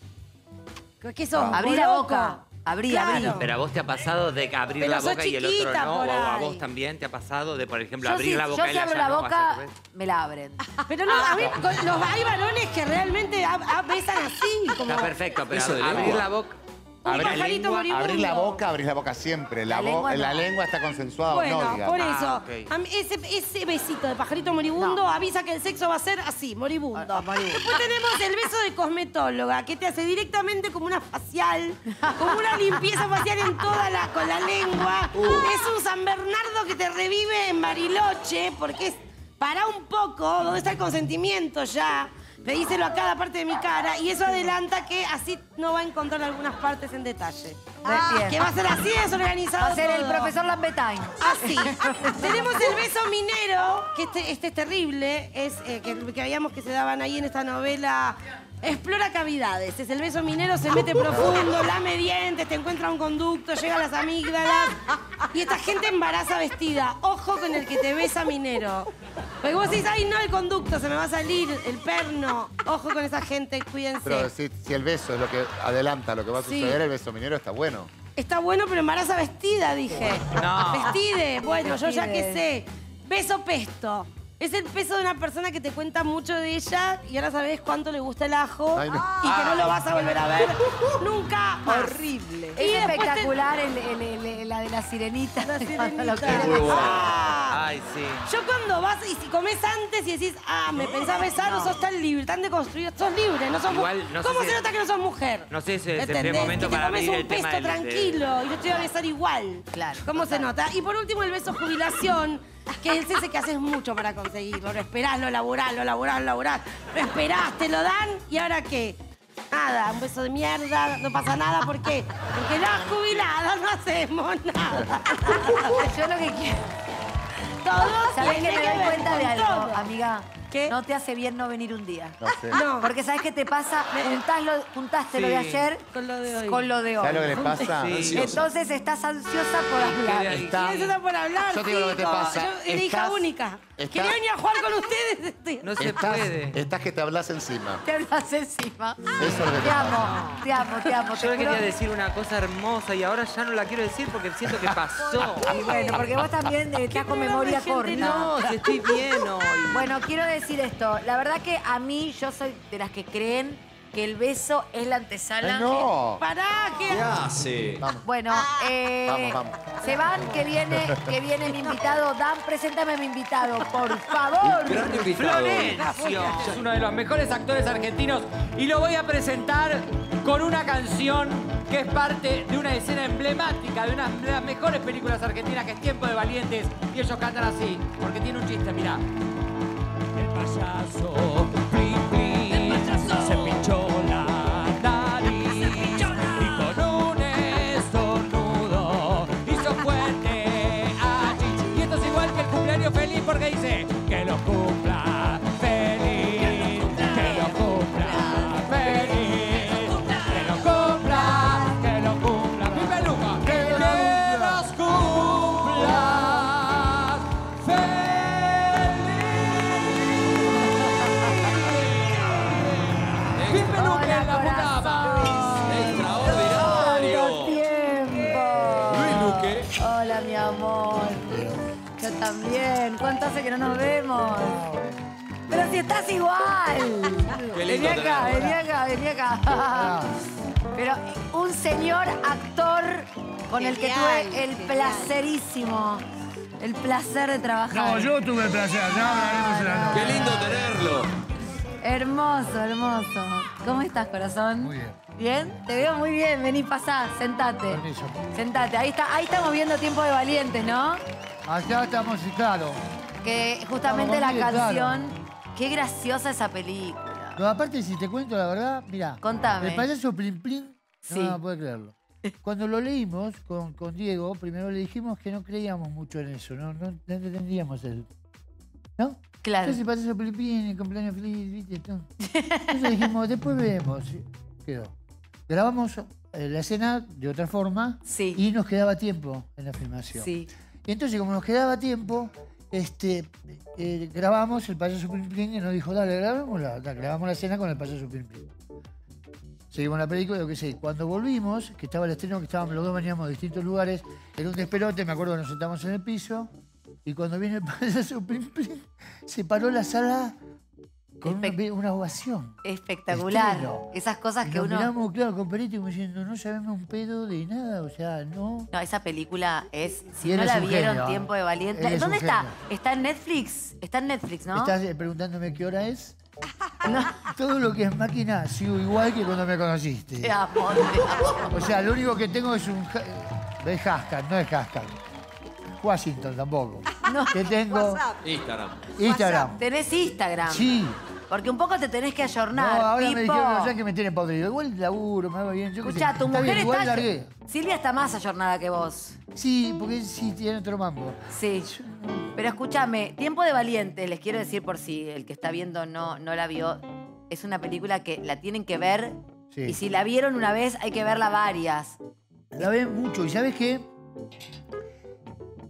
¿Qué sos? Abrí la boca. Abrí, Claro. abrí. Pero a vos te ha pasado de abrir Pero la boca y el otro no, o a vos también te ha pasado de, por ejemplo, Yo, abrir si, la yo boca si y la abro la no, boca, me la abren. Pero no, a ver, con- los, hay varones que realmente a- a- besan así. Como... Está perfecto, pero Eso abrir la boca. Abrir, pajarito moribundo. abrir la boca, abrís la boca siempre. La, lengua la no. lengua está consensuada Bueno, o no, digamos. por eso, Ah, ese, ese besito de pajarito moribundo avisa que el sexo va a ser así, moribundo. Después tenemos el beso de cosmetóloga, que te hace directamente como una facial, como una limpieza facial en toda la, con la lengua. Es un San Bernardo que te revive en Bariloche, porque es para un poco, ¿dónde está el consentimiento ya? Pedíselo a cada parte de mi cara y eso adelanta que así no va a encontrar algunas partes en detalle. Bien. Que va a ser así desorganizado. Va a ser el profesor Lambertine. Así. Tenemos el beso minero, que este, este es terrible, es eh, que, que veíamos que se daban ahí en esta novela. Explora cavidades. Es el beso minero, se mete profundo, lame dientes, te encuentra un conducto, llega a las amígdalas. Y esta gente embaraza vestida. Ojo con el que te besa minero. Porque vos decís, ay, no, el conducto, se me va a salir, el perno. Ojo con esa gente, cuídense. Pero si, si el beso es lo que adelanta lo que va a Sí. suceder, el beso minero está bueno. Está bueno, pero embaraza vestida, dije. No. Vestide. Bueno, yo ya que sé. Beso pesto. Es el peso de una persona que te cuenta mucho de ella y ahora sabes cuánto le gusta el ajo Ay, no. y que no lo vas a volver a ver nunca más. Horrible. Y Es después te- espectacular el- el- el- la de la sirenita. La Cuando lo sirenita. Ah. Ay, sí. Yo cuando vas y si comes antes y decís, ah, me pensás besar, no sos tan libre, tan deconstruido, sos libre, no sos Igual, no ¿Cómo si- se nota que no sos mujer? No sé si es el momento que te para comes un pesto de- tranquilo y yo te voy a besar igual. Claro, ¿Cómo se nota? Y por último, el beso jubilación, que es ese que haces mucho para conseguirlo. Lo esperás, lo laburás, lo laburás, lo laburás. Lo esperás, te lo dan y ahora qué? Nada, un beso de mierda, no pasa nada. ¿Por qué? Porque las jubiladas no hacemos nada. Yo lo que quiero. Todos ¿Sabes que me doy cuenta de algo, todo. amiga? ¿Qué? No te hace bien no venir un día. No sé. No. Porque ¿sabes qué te pasa? Juntás lo- juntaste lo de ayer Con lo de hoy. con lo de hoy. ¿Sabes lo que le pasa? Sí. Entonces estás ansiosa por hablar. Está- ¿Quién se está por hablar? Yo te digo lo que te pasa. Yo era hija única. estás- Quería venir a jugar con ustedes. No se estás, puede. estás que te hablas encima. Te hablas encima. Eso es lo que te Te pasa. amo, te amo, te amo. Yo te juro. quería decir una cosa hermosa y ahora ya no la quiero decir porque siento que pasó. Y bueno, porque vos también eh, estás con memoria corta. No, si estoy bien hoy. Bueno, quiero decir esto. La verdad que a mí, yo soy de las que creen que el beso es la antesala. Ay, no. Pará, que. ¿Qué hace? Bueno, eh, Vamos, vamos. se van, que viene, que viene mi invitado. Dan, preséntame a mi invitado, por favor. Gran invitado. Florencio. Es uno de los mejores actores argentinos y lo voy a presentar con una canción que es parte de una escena emblemática de una de las mejores películas argentinas que es Tiempo de Valientes y ellos cantan así porque tiene un chiste, mirá. El payaso, también. ¿Cuánto hace que no nos vemos? Pero si estás igual. Vení acá, vení acá, vení acá. Pero un señor actor con el que tuve el placerísimo, el placer de trabajar. No, yo tuve el placer, ya hablaremos en la Qué lindo tenerlo. Hermoso, hermoso. ¿Cómo estás, corazón? Muy bien. ¿Bien? Te veo muy bien. Vení, pasá, sentate. Permiso. Sentate. Ahí, está, ahí estamos viendo Tiempo de Valientes, ¿no? Acá estamos, y claro. Que justamente la claro. canción... Qué graciosa esa película. No, aparte, si te cuento la verdad, mira. Contame. El payaso Plin Plin, Sí. no, no puede creerlo. Cuando lo leímos con, con Diego, primero le dijimos que no creíamos mucho en eso, no, no, no entendíamos el. ¿No? Claro. Entonces el payaso Plin Plin, el cumpleaños feliz, ¿viste? Entonces dijimos, después vemos. Quedó. Grabamos eh, la escena de otra forma Sí. y nos quedaba tiempo en la filmación. Sí. Y entonces, como nos quedaba tiempo, este, eh, grabamos el payaso Plin Plin y nos dijo, dale, grabémosla. Dale, grabamos la escena con el payaso Plin Plin. Seguimos la película, lo que sé. Cuando volvimos, que estaba el estreno, que estábamos, los dos veníamos de distintos lugares, en un despelote, me acuerdo que nos sentamos en el piso, y cuando viene el payaso Plin Plin, se paró la sala con una, una ovación. Espectacular. Estreno. Esas cosas que nos uno... miramos, claro, con Peretti como diciendo, no sabemos un pedo de nada, o sea, no. No, esa película es. Si no la vieron, genio, ¿eh? Tiempo de Valiente. Él ¿Dónde está? genio. Está en Netflix. Está en Netflix, ¿no? Estás eh, preguntándome qué hora es. Todo lo que es máquina sigo igual que cuando me conociste. Te amo, te amo. O sea, lo único que tengo es un... ja- Es hashtag, no es hashtag. Washington tampoco. No. Que tengo Instagram. Instagram. Tenés Instagram. Sí. Porque un poco te tenés que No, ayornar. ahora me dijeron que me tienen podrido. Igual laburo, me va bien. Escuchá, tu Está mujer bien, igual está. largué. Silvia está más ayornada que vos. Sí, porque sí tiene otro mambo. Sí. Pero escúchame, Tiempo de Valiente, les quiero decir por si el que está viendo no, no la vio, es una película que la tienen que ver. Sí. Y si la vieron una vez, hay que verla varias. La ven mucho. ¿Y sabes qué?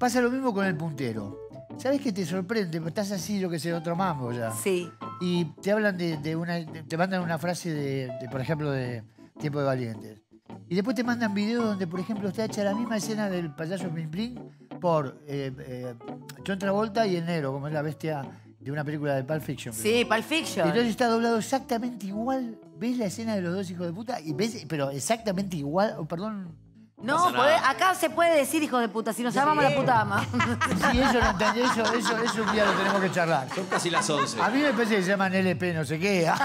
Pasa lo mismo con el puntero. ¿Sabes qué te sorprende? Estás así, yo que sé, otro mambo ya. Sí. Y te hablan de, de una. de- Te mandan una frase de, de, por ejemplo, de Tiempo de Valientes. Y después te mandan videos donde, por ejemplo, está hecha la misma escena del payaso Bling Bling por eh, eh, John Travolta y el negro, como es la bestia de una película de Pulp Fiction. creo. Sí, Pulp Fiction. Entonces está doblado exactamente igual. ¿Ves la escena de los dos hijos de puta? Y ves, pero exactamente igual. oh, perdón. No, acá se puede decir hijo de puta. Si nos amamos, la puta ama. Sí, eso no entendí. Eso, eso, eso un día lo tenemos que charlar. Son casi las 11. A mí me parece que se llaman LP, no sé qué.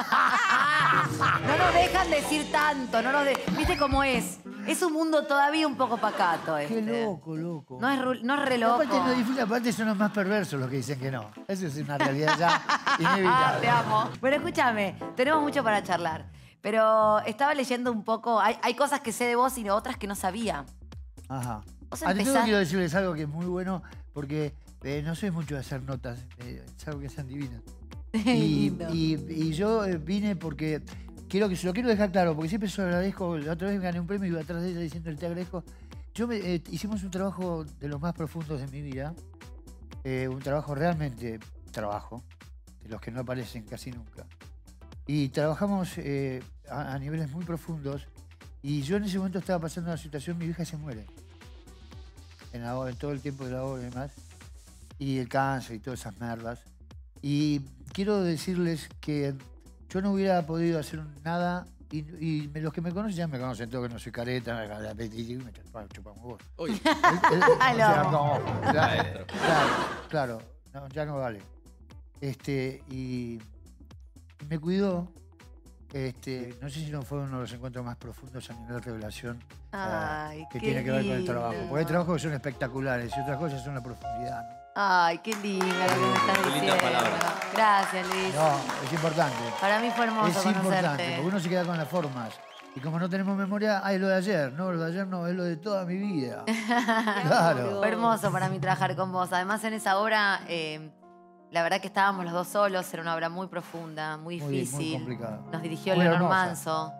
No nos dejan decir tanto. No nos de- ¿Viste cómo es? Es un mundo todavía un poco pacato este. Qué loco, loco. No es, no es re loco. Aparte, no disfruta, aparte son los más perversos los que dicen que no. Eso es una realidad ya Ah, inevitable. te amo. Bueno, escúchame, tenemos mucho para charlar. Pero estaba leyendo un poco, hay, hay cosas que sé de vos y otras que no sabía. Ajá. Vos Ante todo empezás- quiero decirles algo que es muy bueno porque eh, no soy mucho de hacer notas, eh, es algo que sean divinas. Y, y- y yo eh, vine porque quiero que se lo quiero dejar claro, porque siempre se lo agradezco. La otra vez gané un premio y iba atrás de ella diciendo te agradezco. Yo me- eh, hicimos un trabajo de los más profundos de mi vida, un trabajo realmente trabajo, de los que no aparecen casi nunca. Y trabajamos eh, a, a niveles muy profundos. Y yo en ese momento estaba pasando una situación, mi hija se muere. En, la en todo el tiempo de la obra y demás. Y el cáncer y todas esas merdas. Y quiero decirles que yo no hubiera podido hacer nada. Y, los que me conocen ya me conocen todo, que no soy careta, me, me, me chupan- chupan huevos. Uy. El- el- o sea, Lo amo. no, claro, claro, claro, no, ya no vale. Este, y me cuidó. Este, no sé si no fue uno de los encuentros más profundos a nivel de revelación ah, Ay, que tiene que ver con el trabajo. Porque hay trabajos que son espectaculares y otras cosas son la profundidad. ¿no? Ay, qué lindo lo que me estás Qué diciendo. Gracias, Luis. No, es importante. Para mí fue hermoso Es importante, conocerte. porque uno se queda con las formas. Y como no tenemos memoria, hay lo de ayer. No, lo de ayer no, es lo de toda mi vida. Claro. Fue hermoso para mí trabajar con vos. Además, en esa obra, eh, la verdad que estábamos los dos solos. Era una obra muy profunda, muy Muy- muy difícil. complicada. Nos dirigió Muy Leonor hermosa. Manso,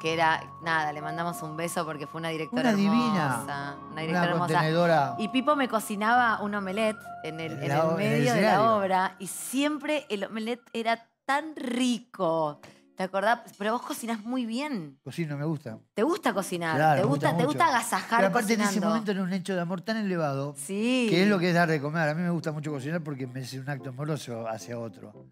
que era, nada, le mandamos un beso porque fue una directora Una hermosa. divina. Una directora Una hermosa. contenedora. Y Pipo me cocinaba un omelette en el, En en la el o- en el medio de la obra y siempre el omelette era tan rico. ¿Te acordás? Pero vos cocinás muy bien. Cocino, me gusta. ¿Te gusta cocinar? Claro, ¿Te, me gusta, te gusta agasajar Pero aparte en ese momento era un hecho de amor tan elevado Sí. que es lo que es dar de comer. A mí me gusta mucho cocinar porque me es un acto amoroso hacia otro.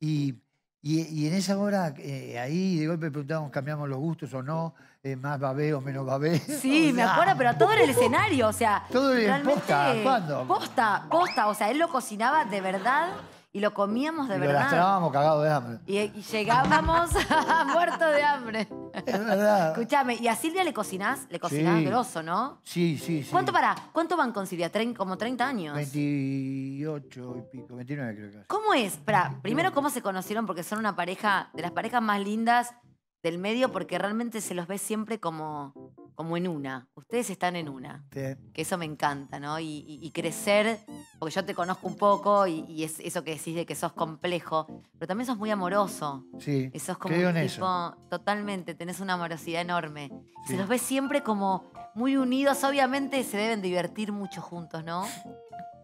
Y, y- y en esa hora, eh, ahí de golpe preguntábamos, cambiamos los gustos o no, eh, más babé o menos babé. Sí, O me acuerdo, pero todo en el escenario, o sea. Todo en realmente, posta, ¿cuándo? Posta, posta, o sea, él lo cocinaba de verdad y lo comíamos de y lo verdad. lastrábamos cagados de hambre. Y, y llegábamos muertos de hambre. Es verdad. Escúchame, ¿y a Silvia le cocinás? Le cocinás Sí. grosso, ¿no? Sí, sí, sí. ¿Cuánto para? ¿Cuánto van con Silvia? Trein- como 30 años. 28 y pico, 29 creo que es. ¿Cómo es? Pra, primero, ¿cómo se conocieron? Porque son una pareja, de las parejas más lindas del medio, porque realmente se los ve siempre como, como en una. Ustedes están en una. Sí. Que eso me encanta, ¿no? Y, y- y crecer, porque yo te conozco un poco y, y es eso que decís de que sos complejo, pero también sos muy amoroso. Sí, Y sos como creo un en tipo, eso. totalmente, tenés una amorosidad enorme. Sí. Se los ve siempre como muy unidos, obviamente se deben divertir mucho juntos, ¿no?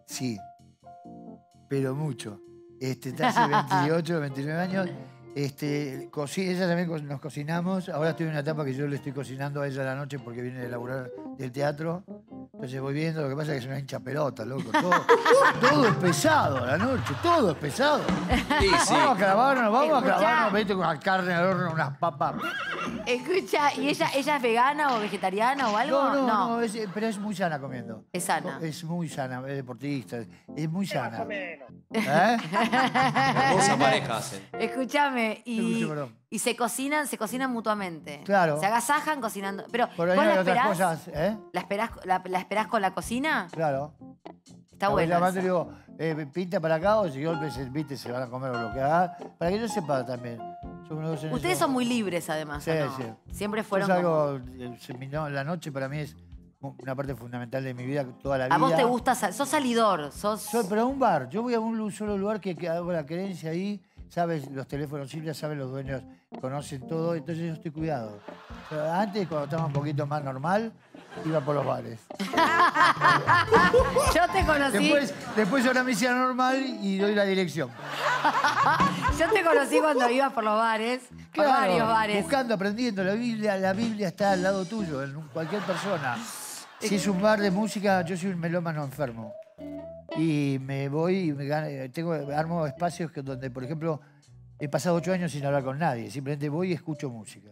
Sí, pero mucho. Este, está hace 28, 29 años. Este, ella también nos cocinamos. Ahora estoy en una etapa que yo le estoy cocinando a ella la noche porque viene de laburar del teatro. Entonces voy viendo, lo que pasa es que es una hincha pelota, loco. Todo, todo es pesado a la noche, todo es pesado. Sí, sí. Vamos a clavarnos, vamos a Escuchá. clavarnos, vete con la carne al horno, unas papas. Escucha, ¿y ella, ella es vegana o vegetariana o algo? No, no, no, es- pero es muy sana comiendo. Es sana. Es muy sana, es deportista, es muy sana. ¿Eh? Hermosa pareja hacen. Escúchame, y, Escuche, perdón. Y se cocinan, se cocinan mutuamente. Claro. Se agasajan cocinando. Pero, Por ahí ¿vos hay la otras esperás? cosas, ¿eh? ¿La esperás, la, la esperás con la cocina? Claro. Está bueno. le digo, eh, pinta para acá o si golpes, viste, se van a comer o lo que haga. Para que yo sepa también. Ustedes eso. son muy libres, además, Sí, ¿o no? sí. Siempre fueron eh, se- mi- no, la noche para mí es una parte fundamental de mi vida, toda la vida. A vos te gusta, sal- sos salidor, sos... Soy- pero a un bar. Yo voy a un solo lugar que, que hago la creencia ahí. Sabes, los teléfonos Silvia, saben los dueños, conocen todo, entonces yo estoy cuidado. Antes, cuando estaba un poquito más normal, iba por los bares. Yo te conocí... Después, después ahora me hice normal y doy la dirección. Yo te conocí cuando ibas por los bares, por Claro, varios bares. Buscando, aprendiendo. La Biblia, la Biblia está al lado tuyo, en cualquier persona. Si es un bar de música, yo soy un melómano enfermo. Y me voy y me gano- tengo, armo espacios que, donde, por ejemplo, he pasado ocho años sin hablar con nadie. Simplemente voy y escucho música.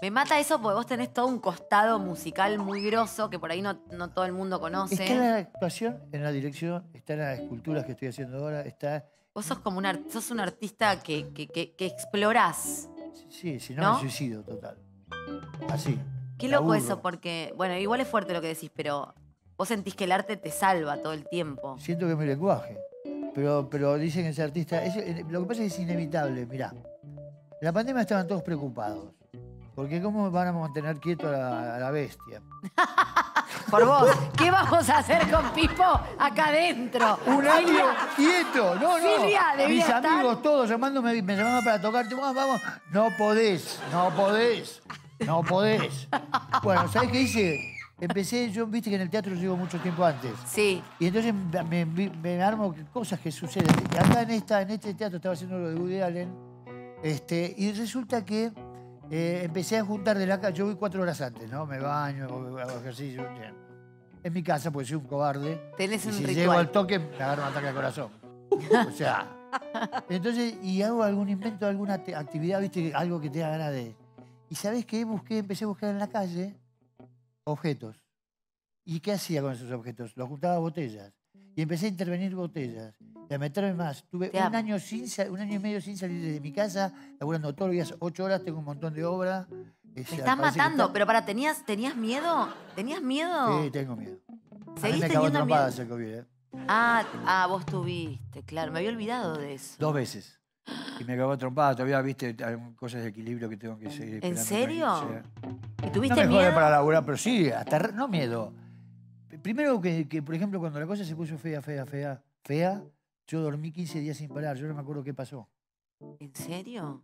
Me mata eso porque vos tenés todo un costado musical muy grosso que por ahí no, no todo el mundo conoce. Está en la actuación, en la dirección, está en las esculturas que estoy haciendo ahora, está... Vos sos como un, sos un artista que, que, que, que explorás. Sí, si no, ¿No? me suicido total. Así. Qué loco aburro. eso, porque, bueno, igual es fuerte lo que decís, pero vos sentís que el arte te salva todo el tiempo. Siento que es mi lenguaje. Pero, pero dicen que ese artista. es- eh, lo que pasa es que es inevitable, mirá. En la pandemia estaban todos preocupados. Porque ¿cómo van a mantener quieto a la, a la bestia? Por vos, ¿qué vamos a hacer con Pipo acá adentro? Un año quieto, no, no. Silvia, Mis estar- amigos todos llamándome, me llamaban para tocarte, vamos, vamos. No podés, no podés, no podés. Bueno, ¿sabés qué hice? Empecé, yo viste que en el teatro llevo mucho tiempo antes. Sí. Y entonces me, me- me armo cosas que suceden. Y acá en, esta, en este teatro estaba haciendo lo de Woody Allen. Este, y resulta que eh, empecé a juntar de la casa. Yo voy cuatro horas antes, ¿no? Me baño, hago ejercicio. En mi casa, porque soy un cobarde. Tenés y un si ritual. llego al toque, me agarro un ataque al corazón. O sea. Entonces, y hago algún invento, alguna actividad, ¿viste? Algo que te da ganas de. ¿Y sabés qué? Busqué, empecé a buscar en la calle objetos. ¿Y qué hacía con esos objetos? Los juntaba a botellas. Y empecé a intervenir botellas. Y a meterme más. Tuve un año, sin, un año y medio sin salir de mi casa, laburando todos los días ocho horas, tengo un montón de obra. Te estás matando, pero para, ¿tenías, ¿tenías miedo? ¿Tenías miedo? Sí, tengo miedo. A mí ¿Seguís me teniendo trompadas miedo? el COVID, ¿eh? Ah, ah, vos tuviste, claro, me había olvidado de eso. Dos veces. Y me cagó trompada. Todavía, viste, hay cosas de equilibrio que tengo que seguir. ¿En serio? ¿Y tuviste no me miedo? para laburar, pero sí, hasta re- no miedo. Primero que, que, por ejemplo, cuando la cosa se puso fea, fea, fea, fea, yo dormí 15 días sin parar. Yo no me acuerdo qué pasó. ¿En serio?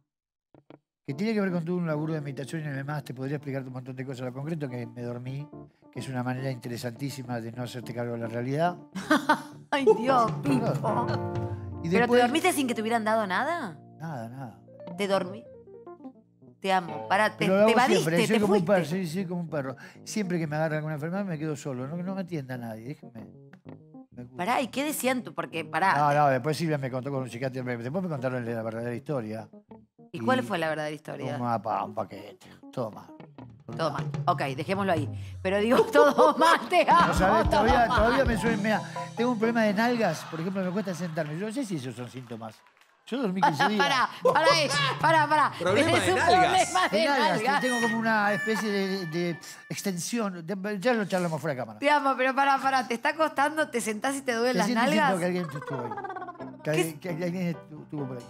Que tiene que ver con todo un laburo de meditación y demás. Te podría explicarte un montón de cosas. Lo concreto que me dormí, que es una manera interesantísima de no hacerte cargo de la realidad. Ay, Dios, Pipo. Y ¿Pero después- te dormiste sin que te hubieran dado nada? Nada, nada. ¿Te dormí? Te amo. Para, te, te evadiste, siempre, soy te como un perro, sí, como un perro. Siempre que me agarra alguna enfermedad me quedo solo, no, no me atienda nadie, déjenme. Pará, ¿y qué decían tú? Porque, pará. No, no, después Silvia me contó con un psiquiatra, después me contaron la verdadera historia. ¿Y cuál fue la verdadera historia? Un mapa, un paquete, todo mal. Todo mal. Ok, dejémoslo ahí. Pero digo, todo mal, te amo. No todo todavía, mal. todavía me suena, mira, tengo un problema de nalgas, por ejemplo, me cuesta sentarme. Yo no sé si esos son síntomas. Yo dormí 15 días. Pará, pará, ahí, pará, pará. Problema Tenés de un nalgas. problema de De nalgas, nalgas. Tengo como una especie de, de extensión. de- ya lo charlamos fuera de cámara. Te amo, pero pará, pará. ¿Te está costando? ¿Te sentás y te duelen Te las nalgas? que alguien estuvo ahí. Que alguien, estuvo por ahí.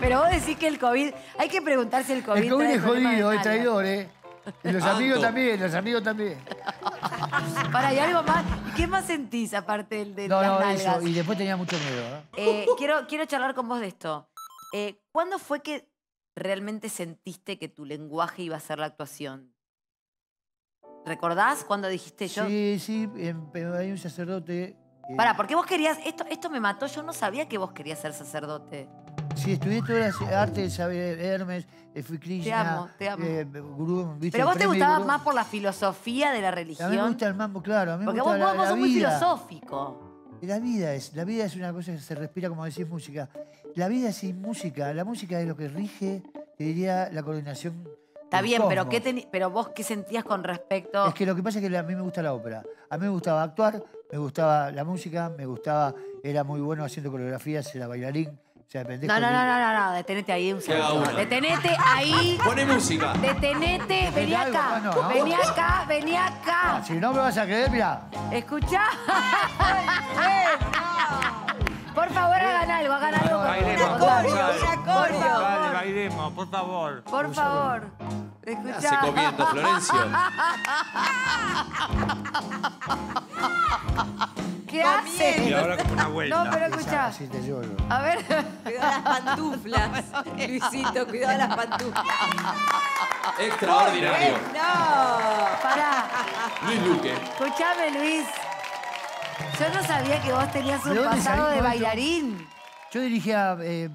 Pero vos decís que el COVID... Hay que preguntar si el COVID... El COVID trae es jodido, es traidor, ¿eh? Y los Tanto. amigos también, los amigos también. Pará, ¿y algo más? ¿Y qué más sentís aparte del de No, las no, nalgas? eso. Y después tenía mucho miedo, ¿eh? Eh, quiero, quiero charlar con vos de esto. Eh, ¿Cuándo fue que realmente sentiste que tu lenguaje iba a ser la actuación? ¿Recordás cuando dijiste yo? Sí, sí, em, pero hay un sacerdote. eh, Pará, ¿por qué vos querías...? Esto, esto me mató, yo no sabía que vos querías ser sacerdote. Sí, estudié todas las artes, saber Hermes, eh, fui Krishna. amo, te amo. eh, gurú, ¿viste? Pero vos te Premio gustaba gurú. más por la filosofía de la A mí me religión. gusta el mambo, claro. A mí me Porque gusta vos, la, vos, vos la sos muy vida. filosófico. La vida, es, la vida es una cosa que se respira como decís música. La vida sin música, la música es lo que rige, te diría, la coordinación. Está bien, pero. ¿qué pero vos qué sentías con respecto... Es que lo que pasa es que a mí me gusta la ópera. A mí me gustaba actuar, me gustaba la música, me gustaba, era muy bueno haciendo coreografías, era bailarín. O sea, pendejo. No, no, no, no, no, no, detenete ahí un segundo. Detenete ahí. Pone música. Detenete, vení acá. no, no. Vení acá, vení acá. Si no me vas a creer, mira. Escuchá. Por favor, hagan algo, hagan algo. con- Bailemos, dale, Por Dale, favor, bailemos, por favor. por favor. Escuchá. hace comiendo, Florencio? ¿Qué hace? Y ahora como una vuelta. No, pero escuchá. Así te lloro. A ver. Cuidado las pantuflas. Luisito, cuidado las pantuflas. Extraordinario. No. Pará. Luis Luque. Escuchame, Luis. Yo no sabía que vos tenías ¿De un dónde pasado salí de bailarín. Yo dirigía eh,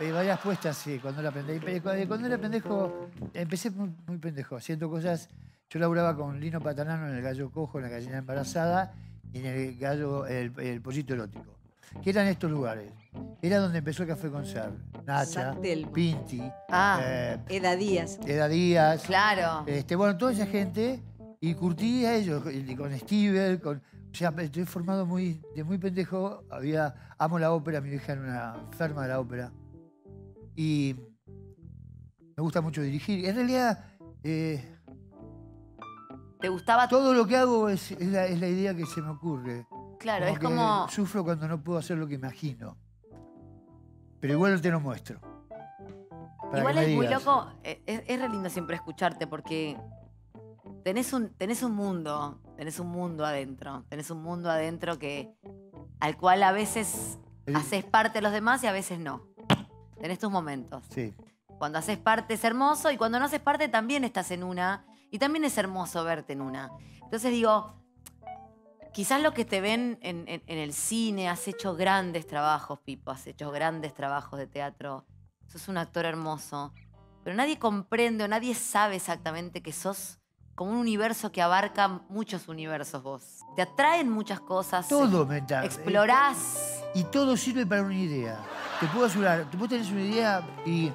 eh, varias puestas sí, cuando era pendejo. Eh, Cuando cuando era pendejo, empecé muy, muy pendejo, haciendo cosas. Yo laburaba con Lino Patanano en el gallo cojo, en la gallina embarazada y en el gallo, el, el pollito erótico. ¿Qué eran estos lugares? Era donde empezó el café con ser. Nacha, San Telmo. Pinti, Ah. eh, Eda Díaz. Eda Díaz. Claro. Este, bueno, toda esa gente. Y curtí a ellos, y con Steve, con. O sea, estoy formado muy, de muy pendejo. Había, amo la ópera, mi hija era una enferma de la ópera. Y me gusta mucho dirigir. En realidad, eh, ¿Te gustaba? todo lo que hago es, es la, es la idea que se me ocurre. Claro, es como... Sufro cuando no puedo hacer lo que imagino. Pero igual te lo muestro. Igual me es muy loco, eh, es, es re lindo siempre escucharte porque tenés un, tenés un mundo, tenés un mundo adentro, tenés un mundo adentro que al cual a veces El- haces parte de los demás y a veces no. Tenés tus momentos. Sí. Cuando haces parte es hermoso y cuando no haces parte también estás en una y también es hermoso verte en una. Entonces digo, quizás lo que te ven en, en- en el cine, has hecho grandes trabajos, Pipo, has hecho grandes trabajos de teatro, sos un actor hermoso, pero nadie comprende o nadie sabe exactamente que sos como un universo que abarca muchos universos vos. Te atraen muchas cosas. Todo me está- Explorás. Y todo sirve para una idea. Te puedo asegurar, vos tenés una idea y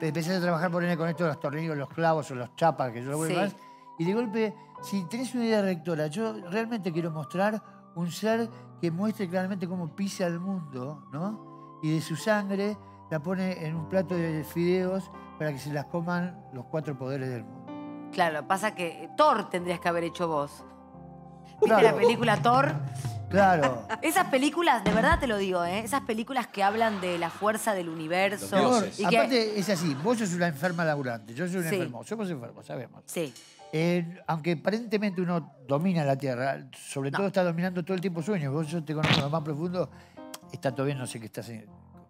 empezás a trabajar por con esto de los tornillos, los clavos o los chapas, que yo lo voy Sí. más. Y de golpe, si tenés una idea rectora, yo realmente quiero mostrar un ser que muestre claramente cómo pisa el mundo, ¿no? Y de su sangre la pone en un plato de fideos para que se las coman los cuatro poderes del mundo. Claro, pasa que Thor tendrías que haber hecho vos. ¿Viste Claro. la película Thor? Claro. Esas películas, de verdad te lo digo, ¿eh? esas películas que hablan de la fuerza del universo. Y que- aparte es así, vos sos una enferma laburante, yo soy un Sí. enfermo, somos enfermos, sabemos. Sí. Eh, aunque aparentemente uno domina la Tierra, sobre todo está dominando todo el tiempo sueños. Vos yo te conozco lo más profundo, está todo bien, no sé qué estás eh,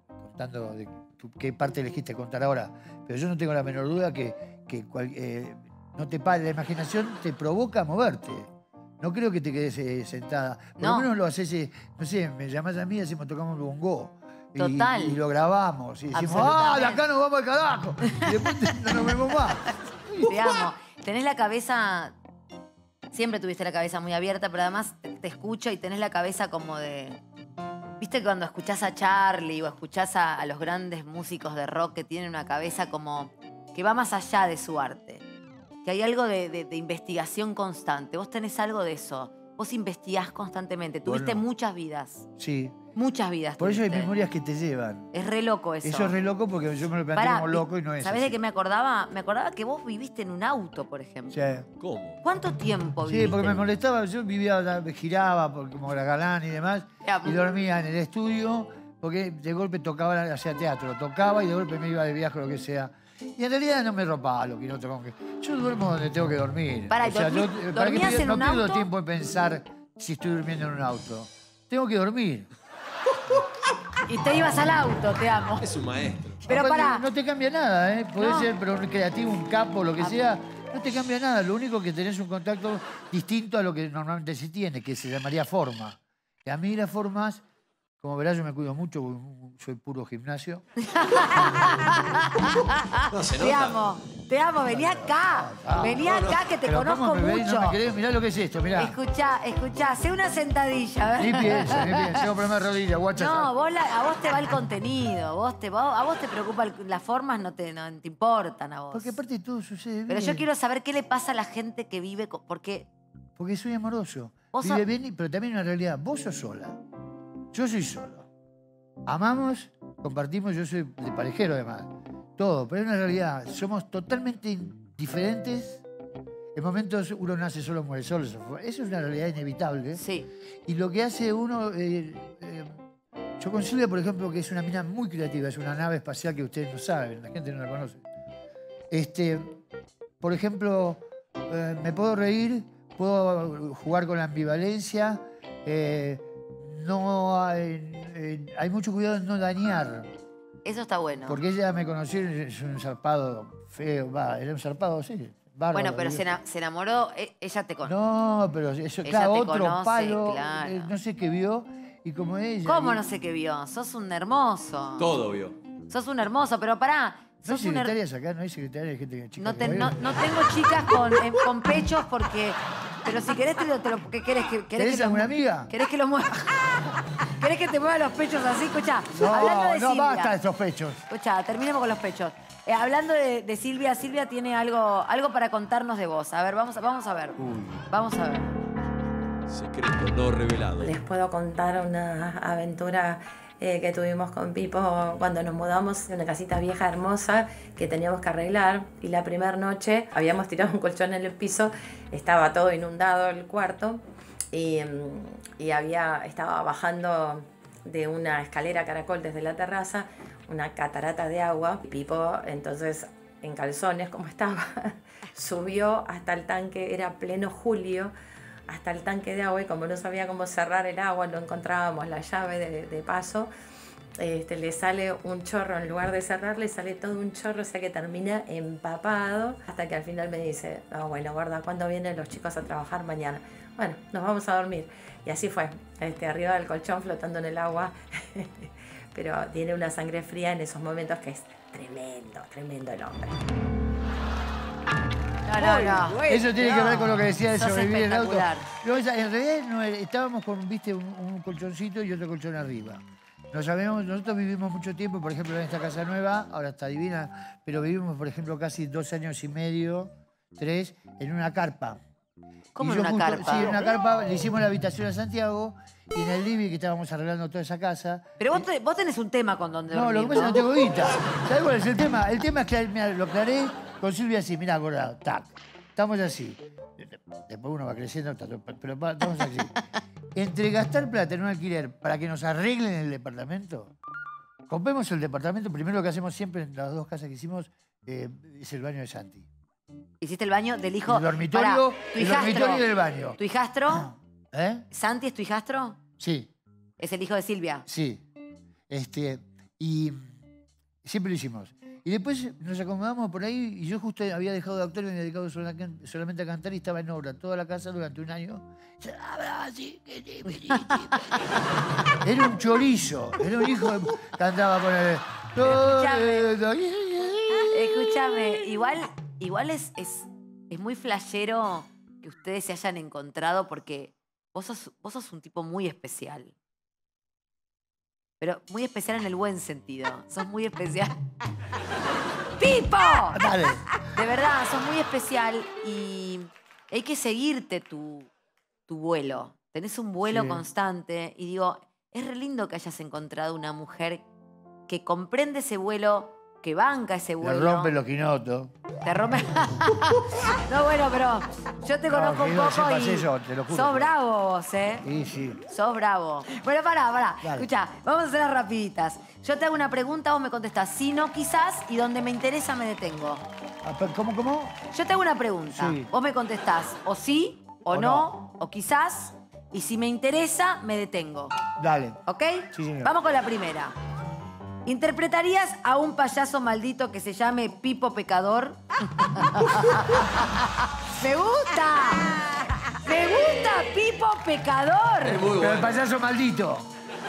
contando, de qué parte elegiste contar ahora, pero yo no tengo la menor duda que, que cual- eh, no te pa- la imaginación te provoca a moverte. No creo que te quedes eh, sentada. Por No. lo menos lo haces, eh, no sé, me llamás a mí y hacemos, tocamos un bongo. Y- Total. Y, lo grabamos. Y decimos, ¡ah, de acá nos vamos al carajo! Y después no nos vemos más. Te amo. Tenés la cabeza. Siempre tuviste la cabeza muy abierta, pero además te, te escucho y tenés la cabeza como de. ¿Viste cuando escuchás a Charlie o escuchás a, a los grandes músicos de rock que tienen una cabeza como. que va más allá de su arte? Que hay algo de, de- de investigación constante. Vos tenés algo de eso. Vos investigás constantemente. Tuviste Bueno. muchas vidas. Sí. Muchas vidas. Por eso hay tuviste. memorias que te llevan. Es re loco eso. Eso es re loco porque yo me lo planteo Pará, como loco y no es ¿Sabés así. de qué me acordaba? Me acordaba que vos viviste en un auto, por ejemplo. Sí. ¿Cómo? ¿Cuánto tiempo Sí, viviste? porque en me un- molestaba, yo vivía, giraba por- como era galán y demás, Ya, y dormía en el estudio, porque de golpe tocaba, hacía teatro, tocaba y de golpe me iba de viaje o lo que sea. Y en realidad no me ropaba lo que no tengo que. Yo duermo donde tengo que dormir. Pará, o sea, ¿dormí- yo, ¿para dormías pierdo- en no un pierdo auto? tiempo en pensar si estoy durmiendo en un auto. Tengo que dormir. Y te ibas al auto, te amo. Es un maestro. Pero Aparte, pará. No te cambia nada, ¿eh? Podés No. ser pero un creativo, un capo, lo que Ah. sea. No te cambia nada. Lo único que tenés un contacto distinto a lo que normalmente se tiene, que se llamaría forma. Y a mí las formas Como verás, yo me cuido mucho, porque soy puro gimnasio. No, se Te nota. amo, te amo, vení acá. Vení acá que te Pero conozco ¿cómo me veis? mucho. No me querés, mirá lo que es esto, mirá. Escuchá, escuchá, sé una sentadilla. Ni piensa, ni piensa. Tengo problemas de rodilla, guacha. No, vos la- a vos te va el contenido, vos te, vos- a vos te preocupa el- las formas, no te, no te importan a vos. Porque aparte todo sucede bien. Pero yo quiero saber qué le pasa a la gente que vive, con- porque Porque soy amoroso. Vos Vive sos- bien, y- pero también una realidad. Vos sos sola. Yo soy solo. Amamos, compartimos, yo soy de parejero además. Todo, pero es una realidad. Somos totalmente diferentes. En momentos uno nace solo, muere solo. Eso es una realidad inevitable. Sí. Y lo que hace uno... eh, eh, yo con Silvia, por ejemplo, que es una mina muy creativa, es una nave espacial que ustedes no saben, la gente no la conoce. Este, por ejemplo, eh, me puedo reír, puedo jugar con la ambivalencia, eh, no hay, eh, hay mucho cuidado en no dañar, eso está bueno. porque ella me conoció, y es un zarpado feo, va, era un zarpado, sí, bárbaro. bueno, pero se, ena- se enamoró, e- ella te conoce. No, pero eso, Ella claro, te otro conoce, palo, claro. eh, no sé qué vio, y como ella... ¿Cómo y- no sé qué vio? Sos un hermoso. Todo vio. Sos un hermoso, pero pará. No hay secretarias acá, no hay secretarias de gente que chica. No, que te- baila. no- no tengo chicas con, eh, con pechos porque. Pero si querés, te lo. Te lo ¿qué querés que, querés ¿Tenés que lo alguna mue- amiga? ¿Querés que lo mueva? ¿Querés que te mueva los pechos así? Escuchá, No, hablando de no Silvia. basta de estos pechos. Escuchá, terminemos con los pechos. Eh, hablando de, de Silvia, Silvia tiene algo, algo para contarnos de vos. A ver, vamos, vamos a ver. Vamos a ver. Secreto no revelado. Les puedo contar una aventura eh, que tuvimos con Pipo cuando nos mudamos de una casita vieja hermosa que teníamos que arreglar y la primera noche habíamos tirado un colchón en el piso, estaba todo inundado el cuarto y, mm, y había, estaba bajando de una escalera caracol desde la terraza una catarata de agua. Pipo entonces en calzones como estaba subió hasta el tanque, era pleno julio hasta el tanque de agua y como no sabía cómo cerrar el agua, no encontrábamos la llave de, paso, este, le sale un chorro, en lugar de cerrar, le sale todo un chorro, o sea que termina empapado, hasta que al final me dice, "Ah, bueno, guarda, ¿cuándo vienen los chicos a trabajar mañana? Bueno, nos vamos a dormir. Y así fue, este, arriba del colchón flotando en el agua, pero tiene una sangre fría en esos momentos que es tremendo, tremendo el hombre. No, no, no. Eso tiene que ver con lo que decía de Sos sobrevivir en el auto. No, en realidad no estábamos con, viste, un, un colchoncito y otro colchón arriba. Nos sabemos, nosotros vivimos mucho tiempo, por ejemplo, en esta casa nueva, ahora está divina, pero vivimos, por ejemplo, casi dos años y medio, tres, en una carpa. ¿Cómo Y en una justo- carpa? Sí, en una carpa, le hicimos la habitación a Santiago y en el living que estábamos arreglando toda esa casa. Pero vos, te- vos tenés un tema con donde No, lo que pasa es que no tengo guita. ¿Sabes cuál es el tema? El tema es que mirá, lo aclaré con Silvia así, mirá, acordado, tac. Estamos así. Después uno va creciendo, pero estamos así. Entre gastar plata en un alquiler para que nos arreglen el departamento, compremos el departamento. Primero lo que hacemos siempre en las dos casas que hicimos eh, es el baño de Santi. Hiciste el baño del hijo. El dormitorio, Pará, tu el hijastro. dormitorio del baño. ¿Tu hijastro? ¿Eh? ¿Santi es tu hijastro? Sí. Es el hijo de Silvia. Sí. Este, y siempre lo hicimos. Y después nos acomodamos por ahí y yo justo había dejado de actor y me había dedicado sola- solamente a cantar y estaba en obra toda la casa durante un año. Era un chorizo, era un hijo, de- cantaba con el... Escúchame, igual, igual es, es, es muy flashero que ustedes se hayan encontrado porque vos sos, vos sos un tipo muy especial. Pero muy especial en el buen sentido. Sos muy especial. ¡Pipo! Dale. De verdad, sos muy especial y hay que seguirte tu, tu vuelo. Tenés un vuelo Sí. constante y digo, es re lindo que hayas encontrado una mujer que comprende ese vuelo, que banca ese vuelo. rompen los quinotos. Te rompe. no, bueno, pero yo te No, conozco un poco y eso, te lo juro. sos bravo vos, ¿eh? Sí, sí. Sos bravo. Bueno, pará, pará. Escucha, vamos a hacer las rapiditas. Yo te hago una pregunta, vos me contestás sí, no, quizás, y donde me interesa me detengo. Ah, ¿Cómo, cómo? Yo te hago una pregunta. Sí. Vos me contestás o sí, o, O no, o quizás, y si me interesa, me detengo. Dale. ¿Ok? Sí, señor. Vamos con la primera. ¿Interpretarías a un payaso maldito que se llame Pipo Pecador? ¡Me gusta! ¡Me gusta Pipo Pecador! Pero el payaso maldito.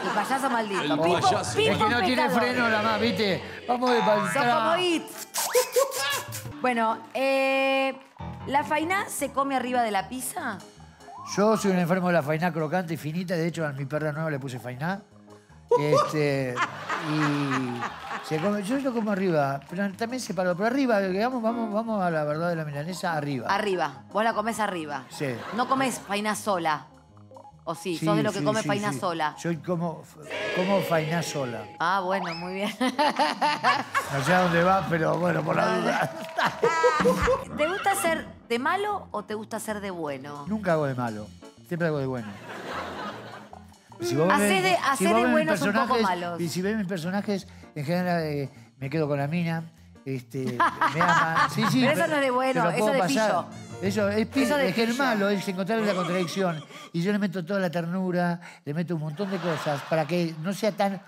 El payaso maldito. El Pipo, payaso. Pipo Es que no tiene freno la más, ¿viste? Vamos de. It. Bueno, eh, ¿la faina se come arriba de la pizza? Yo soy un enfermo de la fainá crocante y finita. De hecho, a mi perra nueva le puse fainá. Este, y se come, yo lo como arriba, pero también separado. Pero arriba, digamos, vamos, vamos a la verdad de la milanesa, arriba. Arriba. Vos la comés arriba. Sí. No comes faina sola. ¿O sí? Sí, ¿Sos de lo que sí, come sí, faina sí. sola? Yo como, como fainá sola. Ah, bueno, muy bien. No sé a dónde va, pero bueno, por la duda. ¿Te gusta ser de malo o te gusta ser de bueno? Nunca hago de malo, siempre hago de bueno. Si vos ves- de- si hacés vos de ves mis buenos un poco malos. Y si ves mis personajes, en general eh, me quedo con la mina. Este, me ama. Sí, sí, Pero eso no es de bueno, eso de pasar. pillo. Eso es, Eso de es que el malo es encontrarle la contradicción. Y yo le meto toda la ternura, le meto un montón de cosas para que no sea tan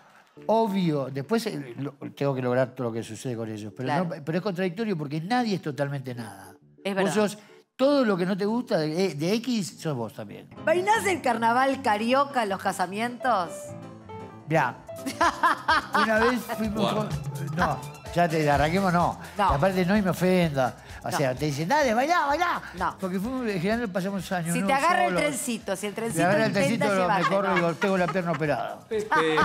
obvio. Después eh, lo- tengo que lograr todo lo que sucede con ellos. Pero, Claro. no- pero es contradictorio porque nadie es totalmente nada. Es Vos verdad. sos todo lo que no te gusta de, de X, sos vos también. ¿Bailás el carnaval carioca en los casamientos? Ya. Una vez fuimos con- No, ya te arranquemos, no. No. Aparte, no y me ofenda. O No. sea, te dicen, dale, bailá, bailá. No. Porque fuimos, en general pasamos años. Si ¿no? te agarra el trencito, si el trencito agarra el trencito, lo- me llevarte, corro no. y tengo la pierna operada. Pepe, Pepe,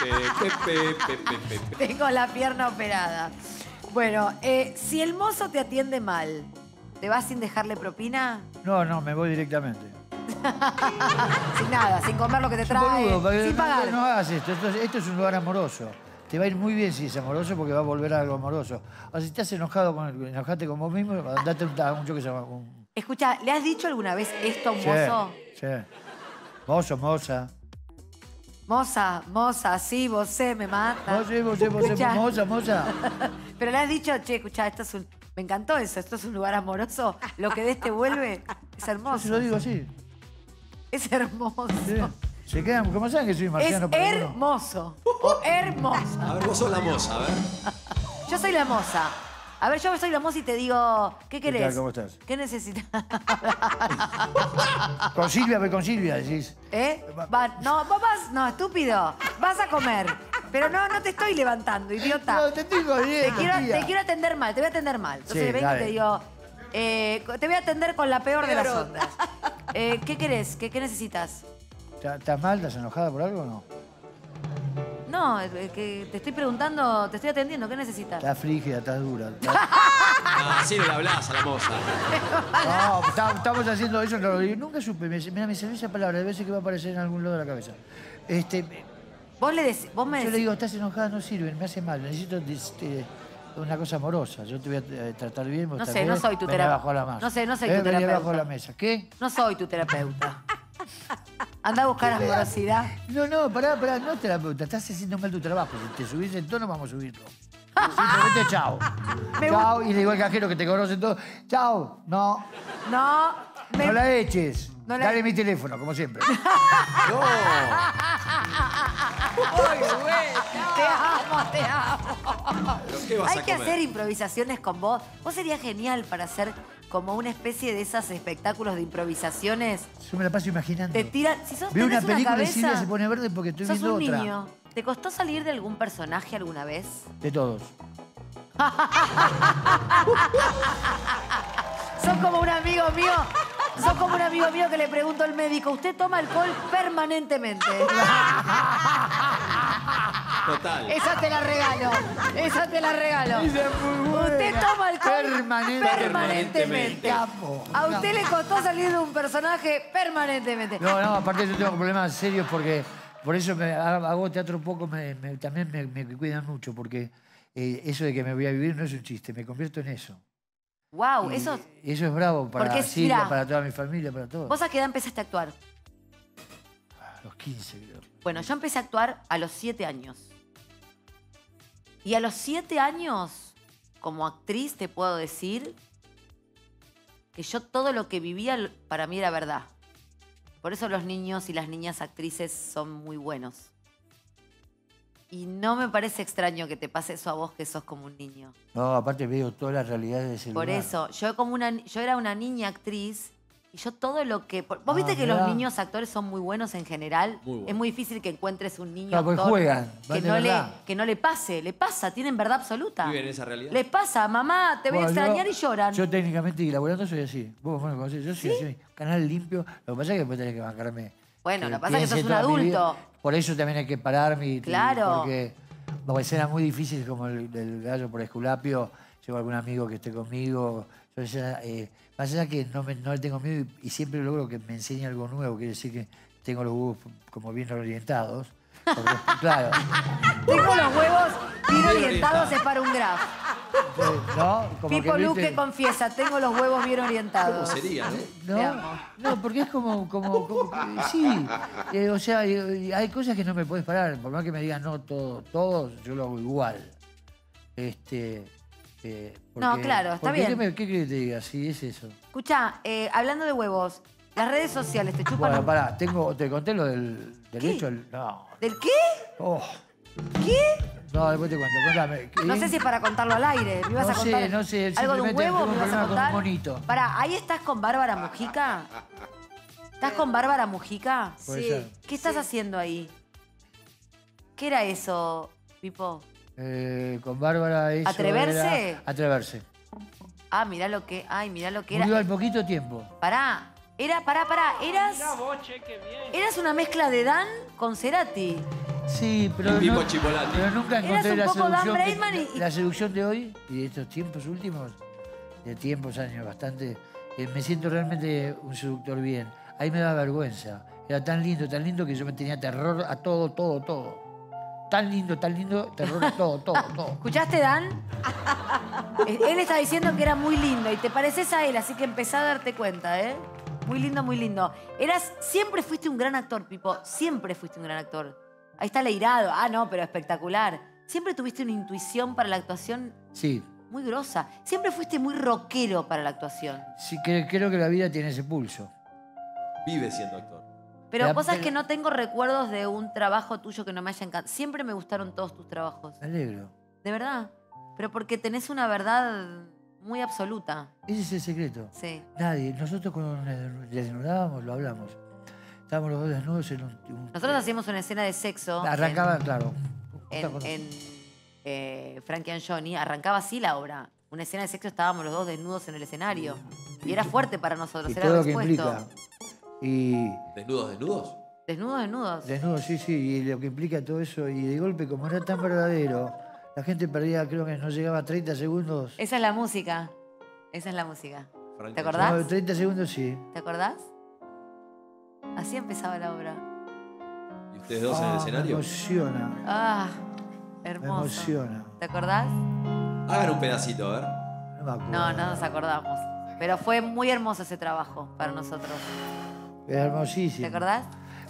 Pepe, Pepe, Pepe, Pepe. Tengo la pierna operada. Bueno, eh, si el mozo te atiende mal, ¿te vas sin dejarle propina? No, no, me voy directamente. Sin nada, sin comer lo que te trae, sin no, pagar. no hagas esto. esto. es- esto es un lugar amoroso. Te va a ir muy bien si es amoroso porque va a volver a algo amoroso. O si estás enojado con, enojate con vos mismo, andate un, un, yo que sé, un, Escucha, ¿le has dicho alguna vez esto a un Sí, mozo? Sí. Mozo, moza. Moza, moza, sí, vos sé, me mata. Moza, vos, moza, moza. Pero le has dicho, che, escucha, esto es un. Me encantó eso, esto es un lugar amoroso. Lo que de este vuelve es hermoso. Yo se lo digo así. Es hermoso. Sí. Se quedan, ¿cómo saben que soy Es marciano? uno? hermoso. O hermosa. A ver, vos sos la moza, a ver. Yo soy la moza. A ver, yo soy la moza y te digo, ¿qué ¿Qué querés? tal? ¿Cómo estás? ¿Qué necesitas? Con Silvia, ve con Silvia, decís. ¿Eh? Va- no, vos vas, no, estúpido. Vas a comer. Pero no, no te estoy levantando, idiota. No, te estoy jodiendo, Te quiero, tía. te quiero atender mal, te voy a atender mal. Entonces Sí, vengo dale. y te digo, eh, te voy a atender con la peor de las Peor ondas. Eh, ¿Qué querés? ¿Qué, qué necesitas? ¿Estás estás mal? ¿Estás enojada por algo o no? No, eh, que te estoy preguntando, te estoy atendiendo, ¿qué necesitas? Estás frígida, estás dura. estás- Ah, así no le hablás a la moza. No, está- estamos haciendo eso. no, yo nunca supe. Mira, me salió esa palabra. De veces que va a aparecer en algún lado de la cabeza. Este, Vos le vos me yo le digo, estás enojada, no sirve, me hace mal. Necesito este, una cosa amorosa. Yo te voy a eh, tratar bien. vos No sé, no soy tu terapeuta. No sé, no soy Eh, tu terapeuta. abajo de la mesa. ¿Qué? no soy tu terapeuta. Anda a buscar amorosidad. No, no, pará, pará, no terapeuta, estás haciendo mal tu trabajo. Si te subís el tono, vamos a subirlo. Simplemente chao. Me chao, y le digo al cajero que te conoce todo. Chao, no, No, me- no la eches. No la- Dale mi teléfono, como siempre. Te amo, te amo. ¿Pero qué vas Hay a que comer? hacer improvisaciones con vos. Vos serías genial para hacer como una especie de esos espectáculos de improvisaciones. Yo me la paso imaginando. Te tiran. Si sos Veo una película y cabeza, Silvia se pone verde porque estoy sos viendo un otra. niño. ¿Te costó salir de algún personaje alguna vez? De todos. Sos como un amigo mío. Sos como un amigo mío que le pregunto al médico, ¿usted toma alcohol permanentemente? Total. Esa te la regalo. Esa te la regalo. Esa es muy buena. Usted toma alcohol Permanentemente. permanentemente. Capo. A usted le costó salir de un personaje permanentemente. No, no, aparte yo tengo problemas serios porque por eso me hago hago teatro un poco, me- me- también me, me cuidan mucho porque eh, eso de que me voy a vivir no es un chiste, me convierto en eso. Wow, Y eso. Eso es bravo para es- Silvia, mirá. para toda mi familia, para todos. ¿Vos a qué edad empezaste a actuar? A los 15, creo. Bueno, yo empecé a actuar a los siete años. Y a los siete años, como actriz, te puedo decir que yo todo lo que vivía para mí era verdad. Por eso los niños y las niñas actrices son muy buenos. Y no me parece extraño que te pase eso a vos que sos como un niño. No, aparte veo todas las realidades de ese Por lugar. eso, yo como una yo era una niña actriz Y yo todo lo que... Vos viste Ah, que los niños actores son muy buenos en general. Muy. Es muy difícil que encuentres un niño Claro, porque actor juegan, que no, le, que no le pase. Le pasa, tienen verdad absoluta. Viven esa realidad. Les pasa, mamá, te voy a Bueno, extrañar yo- y lloran. Yo técnicamente y laburando soy así. Vos conocés, yo soy así. Canal limpio. Lo que pasa es que después tenés que bancarme. Bueno, lo que pasa es que sos un toda mi vida. adulto. Por eso también hay que pararme. y- Claro. Porque bajo escenas muy difíciles como el del gallo por Esculapio, llevo algún amigo que esté conmigo. Yo ya, eh, más allá que no, me- no le tengo miedo y, y siempre logro que me enseñe algo nuevo, quiere decir que tengo los huevos como bien orientados. Porque, claro. Tengo los huevos bien orientados, es para un graf. ¿No? Como Pipo que, Luque viste- confiesa, tengo los huevos bien orientados. ¿Cómo sería, no? Te No, no, porque es como, como, como- sí, Eh, o sea, eh, hay cosas que no me puedes parar, por más que me digan no todo, todo, yo lo hago igual. Este, eh, No, claro, está bien. ¿Qué, me- qué querés que te diga? Sí, es eso. Escucha, eh, hablando de huevos, las redes sociales te chupan Bueno, pará, tengo, te conté lo del, del ¿Qué? hecho, el- no, ¿Del qué? oh, ¿Qué? no, después te cuento, contame. No sé si es para contarlo al aire. ¿Me ibas No a sé, contar no sé, algo de un simplemente huevo? ¿Me un ibas a problema con un contar? monito. Pará, ¿ahí estás con Bárbara Mujica? ¿Estás con Bárbara Mujica? Puede ser. ¿Qué estás haciendo ahí? ¿Qué era eso, Pipo? Eh, con Bárbara eso ¿Atreverse? era- atreverse. Ah, mirá lo que... Ay, mirá lo que era. Murió al poquito tiempo. Pará. Era, pará, pará. Eras... Eras una mezcla de Dan con Cerati. Sí, pero, Pipo no- pero nunca Eras encontré un la poco Dan seducción, que- Braidman y- la seducción de hoy y de estos tiempos últimos, de tiempos, años, bastante. eh, me siento realmente un seductor bien. Ahí me da vergüenza. Era tan lindo, tan lindo que yo me tenía terror a todo, todo, todo. Tan lindo, tan lindo, terror a todo, todo, todo. ¿Escuchaste, Dan? Él está diciendo que era muy lindo y te pareces a él, así que empezá a darte cuenta, ¿eh? Muy lindo, muy lindo. Eras, siempre fuiste un gran actor, Pipo. Siempre fuiste un gran actor. Ahí está Leirado. Ah, no, pero espectacular. Siempre tuviste una intuición para la actuación Sí, muy grosa. Siempre fuiste muy rockero para la actuación. sí que, creo que la vida tiene ese pulso. Vive siendo actor. Pero La- vos sabés pero- que no tengo recuerdos de un trabajo tuyo que no me haya encantado. Siempre me gustaron todos tus trabajos. Me alegro. De verdad. Pero porque tenés una verdad muy absoluta. Ese es el secreto. Sí. Nadie. Nosotros cuando nos desnudábamos, lo hablamos. Estábamos los dos desnudos en un... un- Nosotros hacíamos una escena de sexo. Arrancaba, claro. En, en, eh, Frankie and Johnny. Arrancaba así la obra. Una escena de sexo estábamos los dos desnudos en el escenario. Y era fuerte para nosotros. Y era todo lo que implica. Y ¿Desnudos, desnudos? Desnudos, desnudos. desnudo, sí, sí, y lo que implica todo eso. Y de golpe, como era tan verdadero, la gente perdía, creo que no llegaba a 30 segundos. Esa es la música. Esa es la música. ¿Te acordás? No, 30 segundos sí. ¿Te acordás? Así empezaba la obra. ¿Y ustedes dos en el Ah, Me escenario? emociona, Ah, me hermoso. emociona. ¿Te acordás? Hagan un pedacito, a ver. No me acuerdo. No, no nos acordamos. Pero fue muy hermoso ese trabajo para nosotros. Hermosísimo. ¿Te acordás?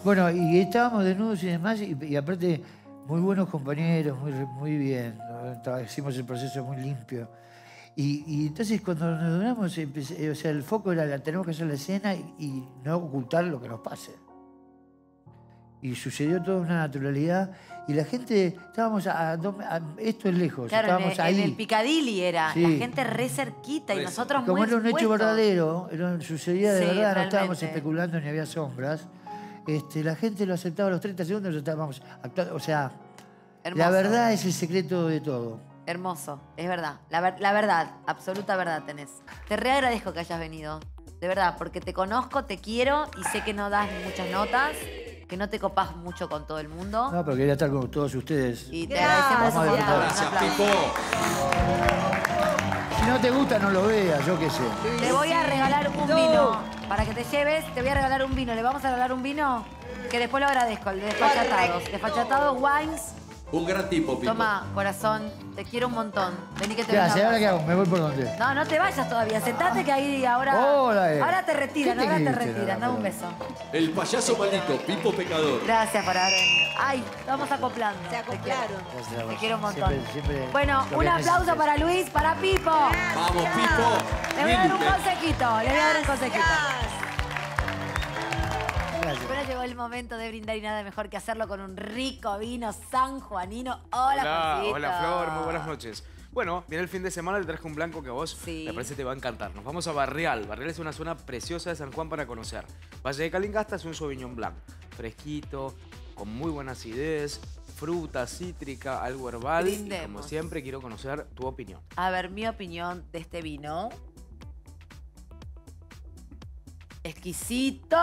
Bueno, y estábamos desnudos y demás, y, y aparte, muy buenos compañeros, muy, muy bien. Hicimos el proceso muy limpio. Y, y entonces cuando nos donamos, empecé- o sea, el foco era, la, tenemos que hacer la escena y, y no ocultar lo que nos pase. Y sucedió toda una naturalidad. Y la gente, estábamos a, dos- a- esto es lejos, Claro, en el, estábamos ahí. en el Piccadilly era. Sí. La gente re cerquita y nosotros Como muy era un hecho verdadero, era- sucedía de Sí, verdad, no estábamos realmente. especulando ni había sombras. Este, la gente lo aceptaba a los 30 segundos, estábamos actuando. O sea, Hermoso. la verdad es el secreto de todo. Hermoso, es verdad. La, ver- la verdad, absoluta verdad tenés. Te re agradezco que hayas venido. De verdad, porque te conozco, te quiero y sé que no das muchas notas, que no te copás mucho con todo el mundo. No, pero quería estar con todos ustedes. Y te agradecemos Vamos a un disfrutar. montón. Un Gracias. Pipo. Si no te gusta, no lo veas, yo qué sé. Te voy a regalar un vino para que te lleves. Te voy a regalar un vino. ¿Le vamos a regalar un vino? Que después lo agradezco, el de Desfachatados. Desfachatados Wines. Un gran tipo, Pipo. Toma, corazón, te quiero un montón. Vení que te ¿Qué doy un hace? ¿Ahora qué hago? ¿Me voy por dónde? No, no te vayas todavía. Sentate que ahí ahora. Hola, eh. Ahora te retiran, ¿Qué te ahora te creíste, retiran. Dame un beso. El payaso maldito, Pipo Pecador. Gracias por haber venido. Ay, estamos acoplando. Se acoplaron. Te quiero un montón. Siempre- siempre Bueno, un que aplauso para Luis, para Pipo. Vamos, Pipo. Le voy a dar un consejito, le voy a dar un consejito. Gracias. Bueno, llegó el momento de brindar y nada mejor que hacerlo con un rico vino sanjuanino. Hola, Hola, Juancito. hola Flor, muy buenas noches. Bueno, viene el fin de semana, te traje un blanco que a vos me parece te va a encantar. Nos vamos a Barrial. Barrial es una zona preciosa de San Juan para conocer. Valle de Calingasta es un Sauvignon Blanc. Fresquito, con muy buena acidez, fruta, cítrica, algo herbal. Y como siempre, quiero conocer tu opinión. A ver, mi opinión de este vino. ¡Exquisito!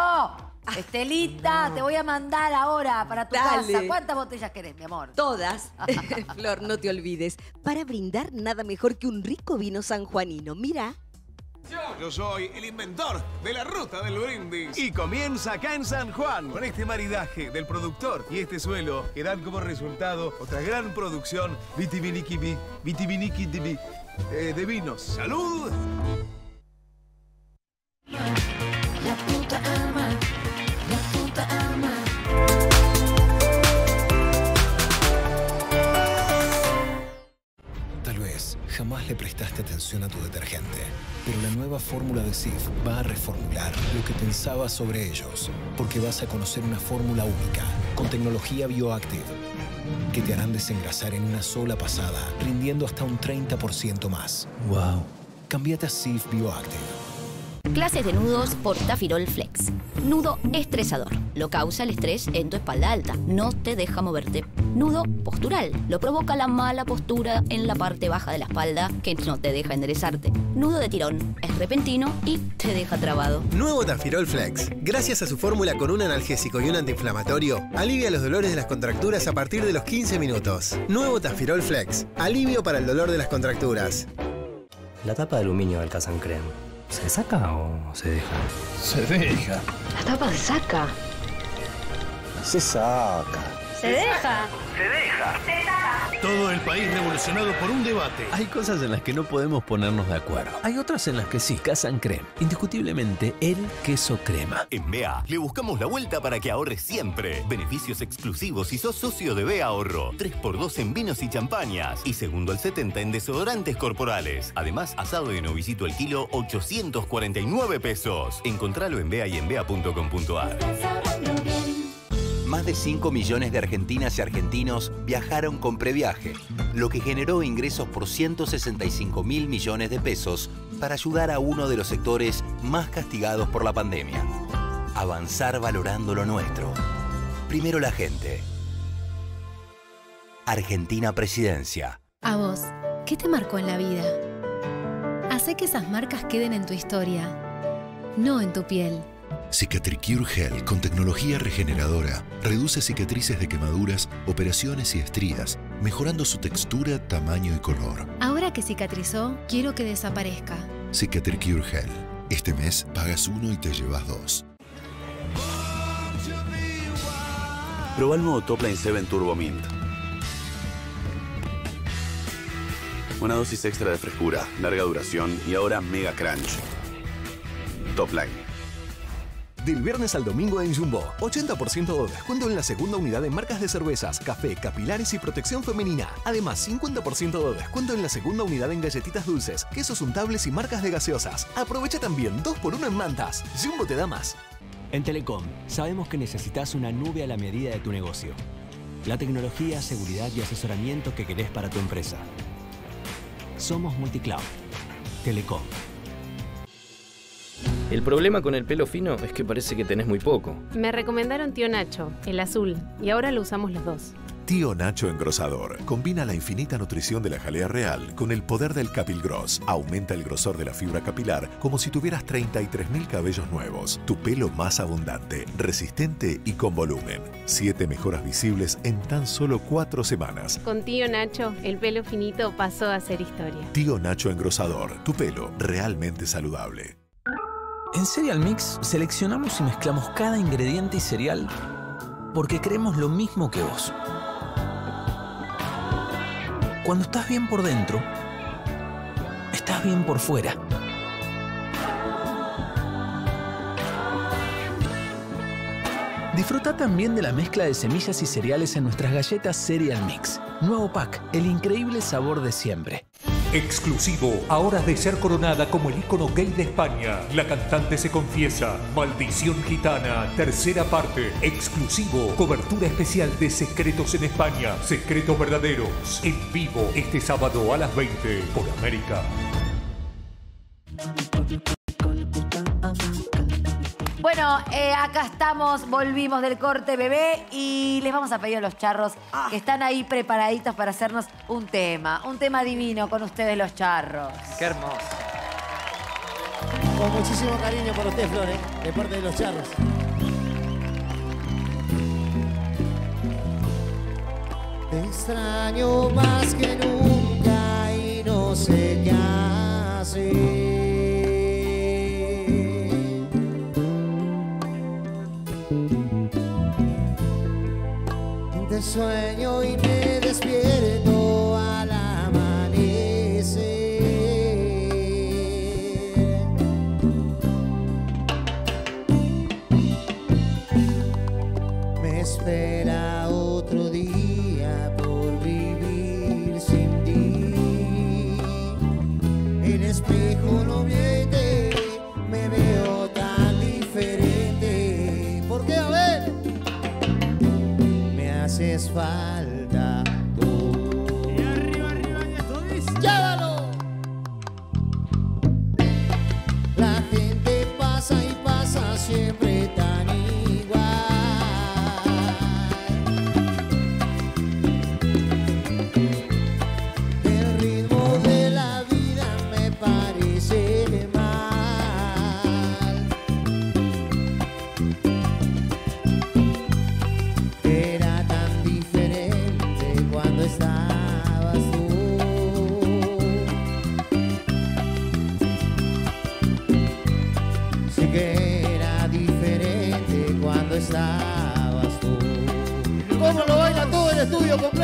Estelita, te voy a mandar ahora para tu Dale. casa. ¿Cuántas botellas querés, mi amor? Todas. Flor, no te olvides. Para brindar, nada mejor que un rico vino sanjuanino. Mira. Yo soy el inventor de la ruta del brindis. Y comienza acá en San Juan, con este maridaje del productor y este suelo que dan como resultado otra gran producción vitivinícola vitivinícola de, eh, de vinos. ¡Salud! La puta ama, la puta ama. Tal vez jamás le prestaste atención a tu detergente, pero la nueva fórmula de Sif va a reformular lo que pensabas sobre ellos, porque vas a conocer una fórmula única, con tecnología bioactive, que te harán desengrasar en una sola pasada, rindiendo hasta un 30% más. ¡Wow! Cambiate a Sif Bioactive. Clases de nudos por Tafirol Flex. Nudo estresador. Lo causa el estrés en tu espalda alta. No te deja moverte. Nudo postural. Lo provoca la mala postura en la parte baja de la espalda que no te deja enderezarte. Nudo de tirón. Es repentino y te deja trabado. Nuevo Tafirol Flex. Gracias a su fórmula con un analgésico y un antiinflamatorio, alivia los dolores de las contracturas a partir de los 15 minutos. Nuevo Tafirol Flex. Alivio para el dolor de las contracturas. La tapa de aluminio del Casan Creme, ¿se saca o se deja? Se deja. La tapa se saca. Se saca. Se deja. Se deja. Todo el país revolucionado por un debate. Hay cosas en las que no podemos ponernos de acuerdo. Hay otras en las que sí. Casan Creme. Indiscutiblemente el queso crema. En BEA le buscamos la vuelta para que ahorres siempre. Beneficios exclusivos si sos socio de BEA Ahorro. 3x2 en vinos y champañas. Y segundo al 70 en desodorantes corporales. Además, asado de novicito al kilo, 849 pesos. Encontralo en BEA y en BEA.com.ar. Más de 5 millones de argentinas y argentinos viajaron con previaje, lo que generó ingresos por 165 mil millones de pesos para ayudar a uno de los sectores más castigados por la pandemia. Avanzar valorando lo nuestro. Primero la gente. Argentina Presidencia. A vos, ¿qué te marcó en la vida? Hace que esas marcas queden en tu historia, no en tu piel. Cicatricure Gel con tecnología regeneradora reduce cicatrices de quemaduras, operaciones y estrías, mejorando su textura, tamaño y color. Ahora que cicatrizó, quiero que desaparezca. Cicatricure Gel. Este mes pagas uno y te llevas dos. Proba el nuevo Top Line 7 Turbo Mint. Una dosis extra de frescura, larga duración y ahora mega crunch. Top Line. Del viernes al domingo en Jumbo, 80% de descuento en la segunda unidad en marcas de cervezas, café, capilares y protección femenina. Además, 50% de descuento en la segunda unidad en galletitas dulces, quesos untables y marcas de gaseosas. Aprovecha también 2x1 en mantas. Jumbo te da más. En Telecom, sabemos que necesitas una nube a la medida de tu negocio. La tecnología, seguridad y asesoramiento que querés para tu empresa. Somos Multicloud. Telecom. El problema con el pelo fino es que parece que tenés muy poco. Me recomendaron Tío Nacho, el azul, y ahora lo usamos los dos. Tío Nacho Engrosador. Combina la infinita nutrición de la jalea real con el poder del Capilgross. Aumenta el grosor de la fibra capilar como si tuvieras 33.000 cabellos nuevos. Tu pelo más abundante, resistente y con volumen. Siete mejoras visibles en tan solo cuatro semanas. Con Tío Nacho, el pelo finito pasó a ser historia. Tío Nacho Engrosador. Tu pelo realmente saludable. En Cereal Mix seleccionamos y mezclamos cada ingrediente y cereal porque creemos lo mismo que vos. Cuando estás bien por dentro, estás bien por fuera. Disfruta también de la mezcla de semillas y cereales en nuestras galletas Cereal Mix. Nuevo pack, el increíble sabor de siempre. Exclusivo a horas de ser coronada como el ícono gay de España. La cantante se confiesa. Maldición Gitana, tercera parte. Exclusivo. Cobertura especial de Secretos en España. Secretos verdaderos. En vivo este sábado a las 20 por América. Bueno, eh, acá estamos, volvimos del corte bebé y les vamos a pedir a los charros que están ahí preparaditos para hacernos un tema, un tema divino con ustedes los charros. Qué hermoso. Con muchísimo cariño por usted, Flores, de parte de los charros. Te extraño más que nunca y no sé qué hacer. Sueño y me despierto haces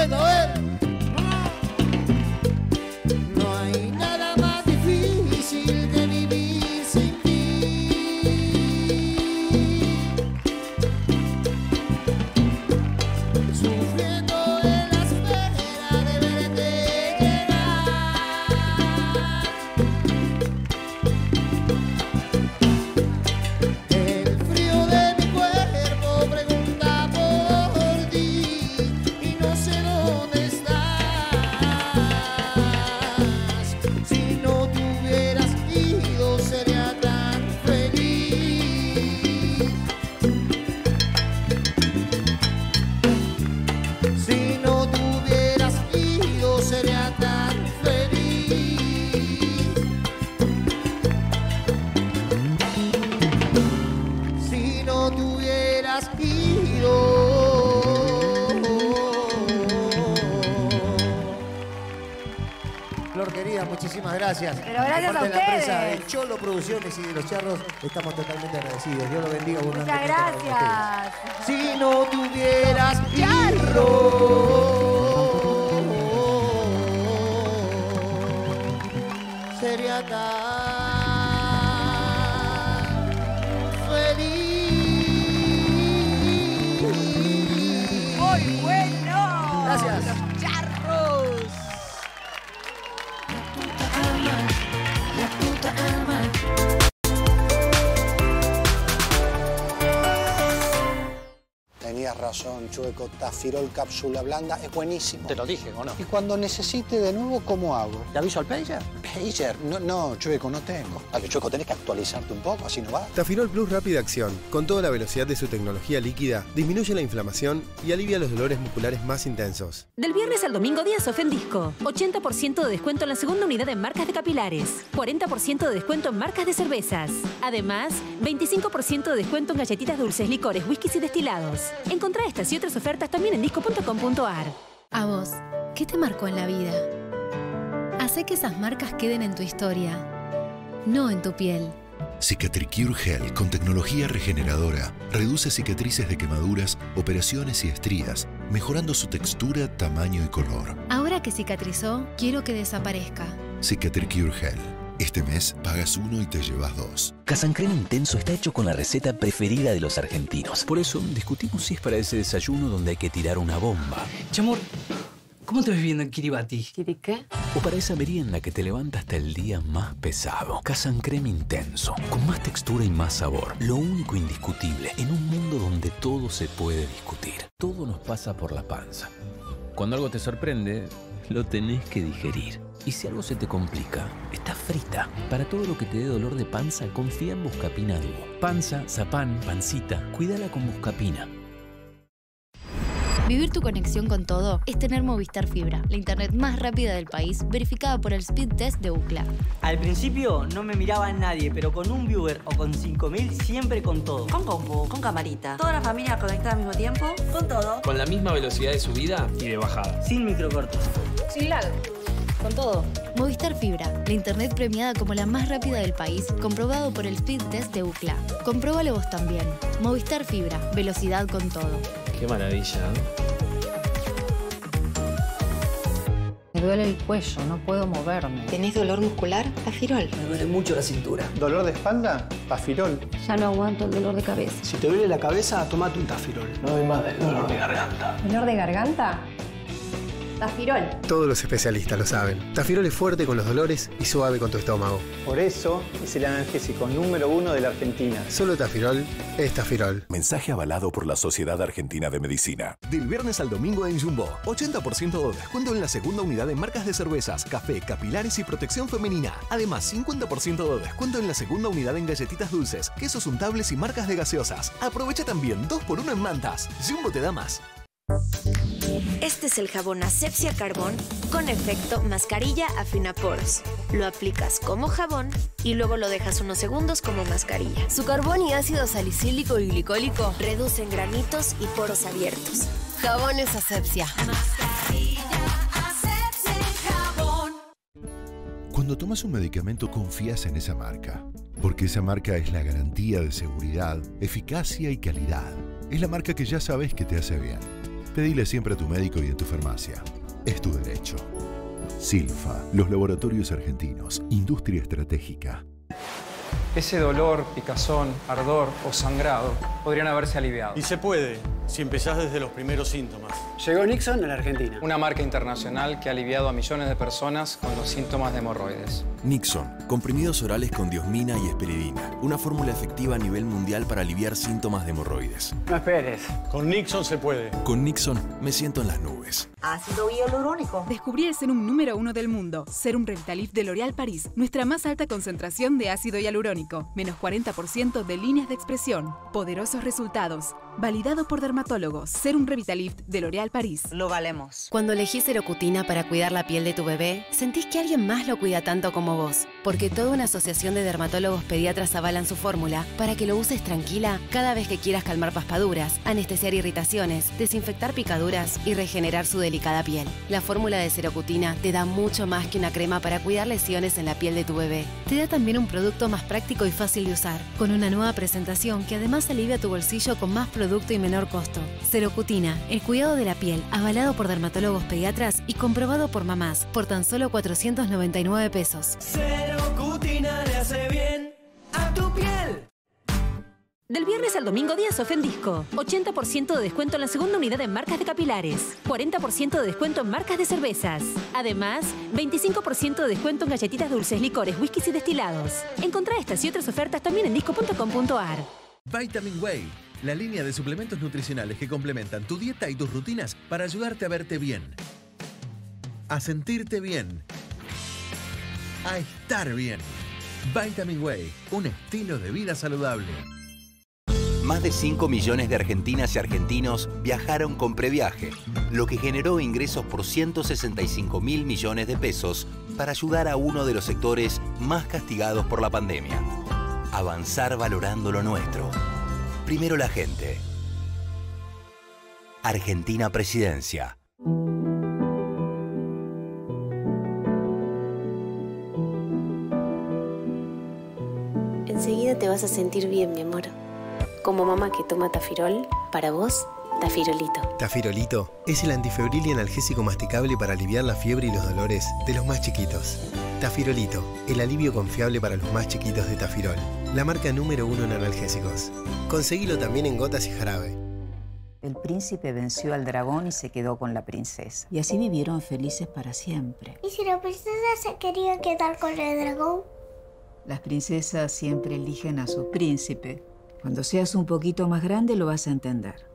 estudio completo? Pero gracias a de la empresa ustedes. de Cholo Producciones y de los charros estamos totalmente agradecidos. Dios lo bendiga Muchas abundantemente para gracias. Si no te hubieras ido, sería tan Razón, Chueco. Tafirol cápsula blanda es buenísimo. Te lo dije, ¿o no? Y cuando necesite de nuevo, ¿cómo hago? ¿Te aviso al pager? Pager. No, no, Chueco, no tengo. Dale, Chueco, tenés que actualizarte un poco, así no va. Tafirol Plus Rápida Acción, con toda la velocidad de su tecnología líquida, disminuye la inflamación y alivia los dolores musculares más intensos. Del viernes al domingo, días off en disco. 80% de descuento en la segunda unidad en marcas de capilares. 40% de descuento en marcas de cervezas. Además, 25% de descuento en galletitas dulces, licores, whiskies y destilados. Encontrá estas y otras ofertas también en disco.com.ar. A vos, ¿qué te marcó en la vida? Hace que esas marcas queden en tu historia, no en tu piel. Cicatricure Gel con tecnología regeneradora reduce cicatrices de quemaduras, operaciones y estrías, mejorando su textura, tamaño y color. Ahora que cicatrizó, quiero que desaparezca. Cicatricure Gel. Este mes pagas uno y te llevas dos. Casancrema Intenso está hecho con la receta preferida de los argentinos. Por eso discutimos si es para ese desayuno donde hay que tirar una bomba. Chamor, ¿Cómo te ves viviendo en Kiribati? ¿Kiri qué? O para esa merienda que te levanta hasta el día más pesado. Casan Creme Intenso, con más textura y más sabor. Lo único indiscutible en un mundo donde todo se puede discutir. Todo nos pasa por la panza. Cuando algo te sorprende, lo tenés que digerir. Y si algo se te complica, está frita. Para todo lo que te dé dolor de panza, confía en Buscapina Dúo. Panza, zapán, pancita, cuídala con Buscapina. Vivir tu conexión con todo es tener Movistar Fibra, la internet más rápida del país, verificada por el Speed Test de UCLA. Al principio no me miraba nadie, pero con un viewer o con 5000 siempre con todo. Con compu, con camarita. Toda la familia conectada al mismo tiempo, con todo. Con la misma velocidad de subida y de bajada. Sin microcortes. Sin lag. Con todo. Movistar Fibra, la internet premiada como la más rápida del país, comprobado por el Speed Test de UCLA. Compróbalo vos también. Movistar Fibra, velocidad con todo. Qué maravilla. Me duele el cuello, no puedo moverme. ¿Tenés dolor muscular? Tafirol. Me duele mucho la cintura. ¿Dolor de espalda? Tafirol. Ya no aguanto el dolor de cabeza. Si te duele la cabeza, tomate un tafirol. No doy más del dolor de garganta. ¿Dolor de garganta? Tafirol. Todos los especialistas lo saben. Tafirol es fuerte con los dolores y suave con tu estómago. Por eso es el analgésico número uno de la Argentina. Solo Tafirol es Tafirol. Mensaje avalado por la Sociedad Argentina de Medicina. Del viernes al domingo en Jumbo, 80% de descuento en la segunda unidad en marcas de cervezas, café, capilares y protección femenina. Además, 50% de descuento en la segunda unidad en galletitas dulces, quesos untables y marcas de gaseosas. Aprovecha también 2x1 en mantas. Jumbo te da más. Este es el jabón Asepsia Carbón con efecto mascarilla afinaporos. Lo aplicas como jabón y luego lo dejas unos segundos como mascarilla. Su carbón y ácido salicílico y glicólico reducen granitos y poros abiertos. Jabones Asepsia. Cuando tomas un medicamento confías en esa marca, porque esa marca es la garantía de seguridad, eficacia y calidad. Es la marca que ya sabes que te hace bien. Pedile siempre a tu médico y en tu farmacia. Es tu derecho. Silfa, los laboratorios argentinos, industria estratégica. Ese dolor, picazón, ardor o sangrado podrían haberse aliviado. Y se puede, si empezás desde los primeros síntomas. Llegó Nixon a la Argentina. Una marca internacional que ha aliviado a millones de personas con los síntomas de hemorroides. Nixon, comprimidos orales con diosmina y esperidina. Una fórmula efectiva a nivel mundial para aliviar síntomas de hemorroides. No esperes. Con Nixon se puede. Con Nixon me siento en las nubes. Ácido hialurónico. Descubrí el serum número uno del mundo, Serum Revitalift de L'Oréal París. Nuestra más alta concentración de ácido hialurónico. Menos 40% de líneas de expresión. Poderosos resultados. Validado por dermatólogos. Serum Revitalift de L'Oréal París. Lo valemos. Cuando elegís Serocutina para cuidar la piel de tu bebé, sentís que alguien más lo cuida tanto como vos. Porque toda una asociación de dermatólogos pediatras avalan su fórmula para que lo uses tranquila cada vez que quieras calmar paspaduras, anestesiar irritaciones, desinfectar picaduras y regenerar su delicada piel. La fórmula de Serocutina te da mucho más que una crema para cuidar lesiones en la piel de tu bebé. Te da también un producto más práctico y fácil de usar, con una nueva presentación que además alivia tu bolsillo con más producto y menor costo. Serocutina, el cuidado de la piel, avalado por dermatólogos pediatras y comprobado por mamás, por tan solo 499 pesos. Serocutina le hace bien a tu piel. Del viernes al domingo días Ofendisco. 80% de descuento en la segunda unidad en marcas de capilares. 40% de descuento en marcas de cervezas. Además, 25% de descuento en galletitas dulces, licores, whiskies y destilados. Encontrá estas y otras ofertas también en disco.com.ar. Vitamin Way, la línea de suplementos nutricionales que complementan tu dieta y tus rutinas para ayudarte a verte bien. A sentirte bien. A estar bien. Vitamin Way, un estilo de vida saludable. Más de 5 millones de argentinas y argentinos viajaron con previaje, lo que generó ingresos por 165 mil millones de pesos para ayudar a uno de los sectores más castigados por la pandemia. Avanzar valorando lo nuestro. Primero la gente. Argentina Presidencia. Enseguida te vas a sentir bien, mi amor. Como mamá que toma tafirol, para vos, tafirolito. Tafirolito es el antifebril y analgésico masticable para aliviar la fiebre y los dolores de los más chiquitos. Tafirolito, el alivio confiable para los más chiquitos de Tafirol. La marca número uno en analgésicos. Conseguilo también en gotas y jarabe. El príncipe venció al dragón y se quedó con la princesa. Y así vivieron felices para siempre. ¿Y si la princesa se quería quedar con el dragón? Las princesas siempre eligen a su príncipe. Cuando seas un poquito más grande lo vas a entender.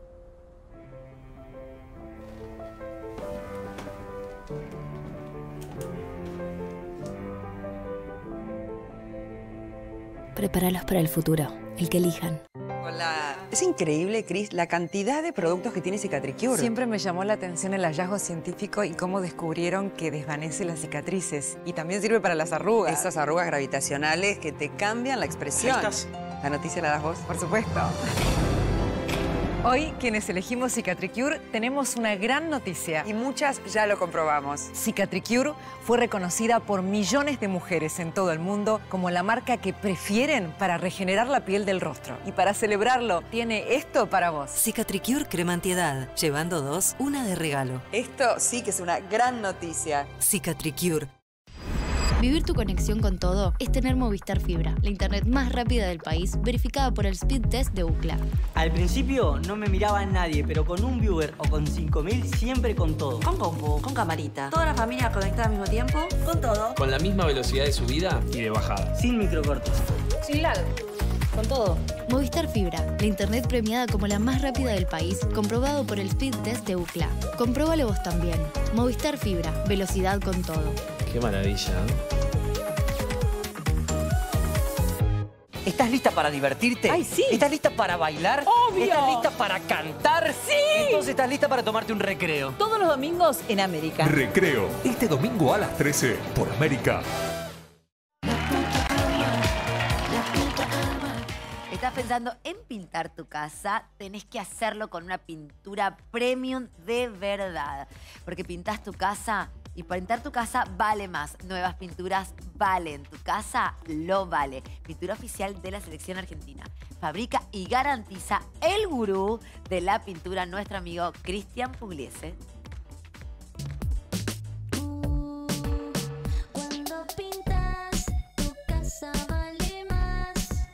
Prepáralos para el futuro, el que elijan. Hola. Es increíble, Cris, la cantidad de productos que tiene Cicatricure. Siempre me llamó la atención el hallazgo científico y cómo descubrieron que desvanece las cicatrices. Y también sirve para las arrugas. Esas arrugas gravitacionales que te cambian la expresión. ¿Estás? ¿La noticia la das vos? Por supuesto. Hoy, quienes elegimos Cicatricure, tenemos una gran noticia. Y muchas ya lo comprobamos. Cicatricure fue reconocida por millones de mujeres en todo el mundo como la marca que prefieren para regenerar la piel del rostro. Y para celebrarlo, tiene esto para vos. Cicatricure crema antiedad. Llevando dos, una de regalo. Esto sí que es una gran noticia. Cicatricure. Vivir tu conexión con todo es tener Movistar Fibra, la internet más rápida del país, verificada por el Speed Test de UCLA. Al principio no me miraba nadie, pero con un viewer o con 5000 siempre con todo. Con compu, con camarita. Toda la familia conectada al mismo tiempo, con todo. Con la misma velocidad de subida y de bajada. Sin microcortes. Sin lag. Con todo. Movistar Fibra, la internet premiada como la más rápida del país, comprobado por el Speed Test de UCLA. Compróbalo vos también. Movistar Fibra, velocidad con todo. Qué maravilla. ¿Estás lista para divertirte? ¡Ay, sí! ¿Estás lista para bailar? ¡Obvio! ¿Estás lista para cantar? ¡Sí! Entonces estás lista para tomarte un recreo. Todos los domingos en América. Recreo. Este domingo a las 13 por América. ¿Estás pensando en pintar tu casa? Tenés que hacerlo con una pintura premium de verdad. Porque pintás tu casa y pintar tu casa vale más. Nuevas pinturas valen. Tu casa lo vale. Pintura oficial de la selección argentina. Fabrica y garantiza el gurú de la pintura, nuestro amigo Cristian Pugliese. Cuando pintas, tu casa vale más.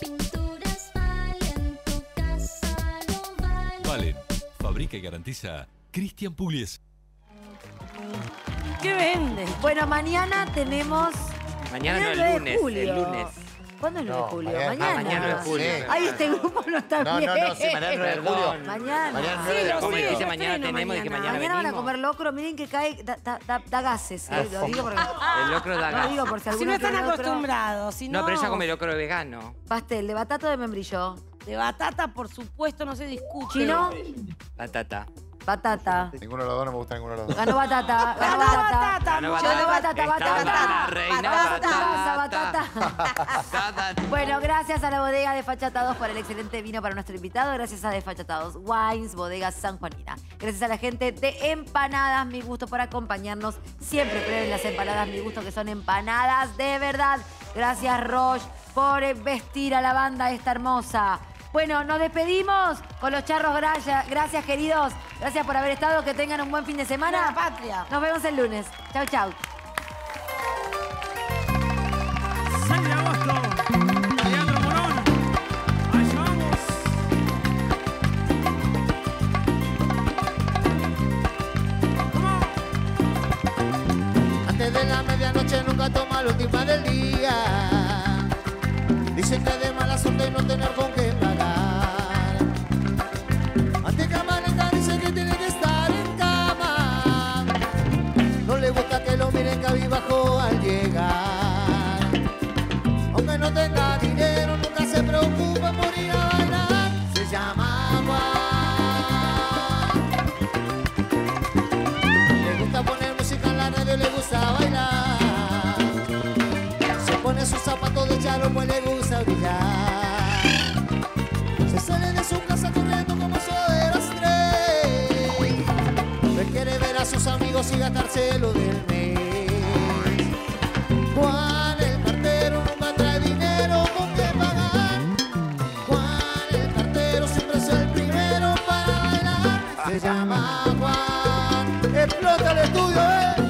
Pinturas valen, tu casa lo vale. Valen. Fabrica y garantiza Cristian Pugliese. ¿Qué vende? Bueno, mañana tenemos... Mañana no, el 9 de lunes, julio. el lunes. ¿Cuándo es el 9 de No, julio? mañana- Mañana. ah, mañana es julio. Sí. Ay, este grupo no está No, bien. no, no, sí, mañana es 9 de julio. Mañana. Mañana es Sí, 9 de lo julio. sé, Dice yo mañana estreno tenemos y que mañana van a venimos. comer locro, miren que cae, da, da- da- da gases. eh, Ah, lo digo porque... El locro da Lo gas. digo por si Si alguno no están quiere locro. acostumbrados, si No, pero ella come locro vegano. Pastel, de batata o de membrillo. De batata, por supuesto, no se discute. ¿Chino? Batata. Batata. Ninguno de los dos no me gusta ninguno de los dos. Ganó batata, ganó Ganó batata. batata, Ganó Yo batata. de batata, batata. reina batata. batata. Bueno, gracias a la bodega de Fachatados por el excelente vino para nuestro invitado. Gracias a Desfachatados Wines, bodega San Juanina. Gracias a la gente de Empanadas, mi gusto por acompañarnos. Siempre prueben las empanadas, mi gusto, que son empanadas de verdad. Gracias, Roche, por vestir a la banda esta hermosa. Bueno, nos despedimos con los charros Graya. Gracias, queridos. Gracias por haber estado. Que tengan un buen fin de semana. ¡Viva la patria! Nos vemos el lunes. Chau, chau. 6 de agosto, Teatro Morón. Allá vamos. Antes de la medianoche nunca toma la última del día. Dicen que de mala suerte no tener con qué tenga dinero, nunca se preocupa por ir a bailar. Se llama Juan. Le gusta poner música en la radio, le gusta bailar. Se pone sus zapatos de charro, pues le gusta brillar. Se sale de su casa corriendo como eso de las tres. Quiere ver a sus amigos y gastarse lo del mes. Explota el estudio, eh.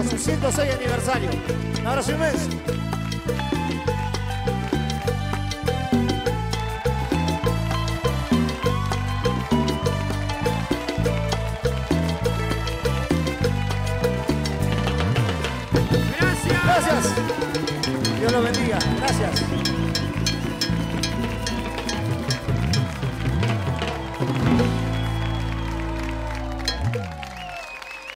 Su 106 aniversario. Un abrazo inmenso.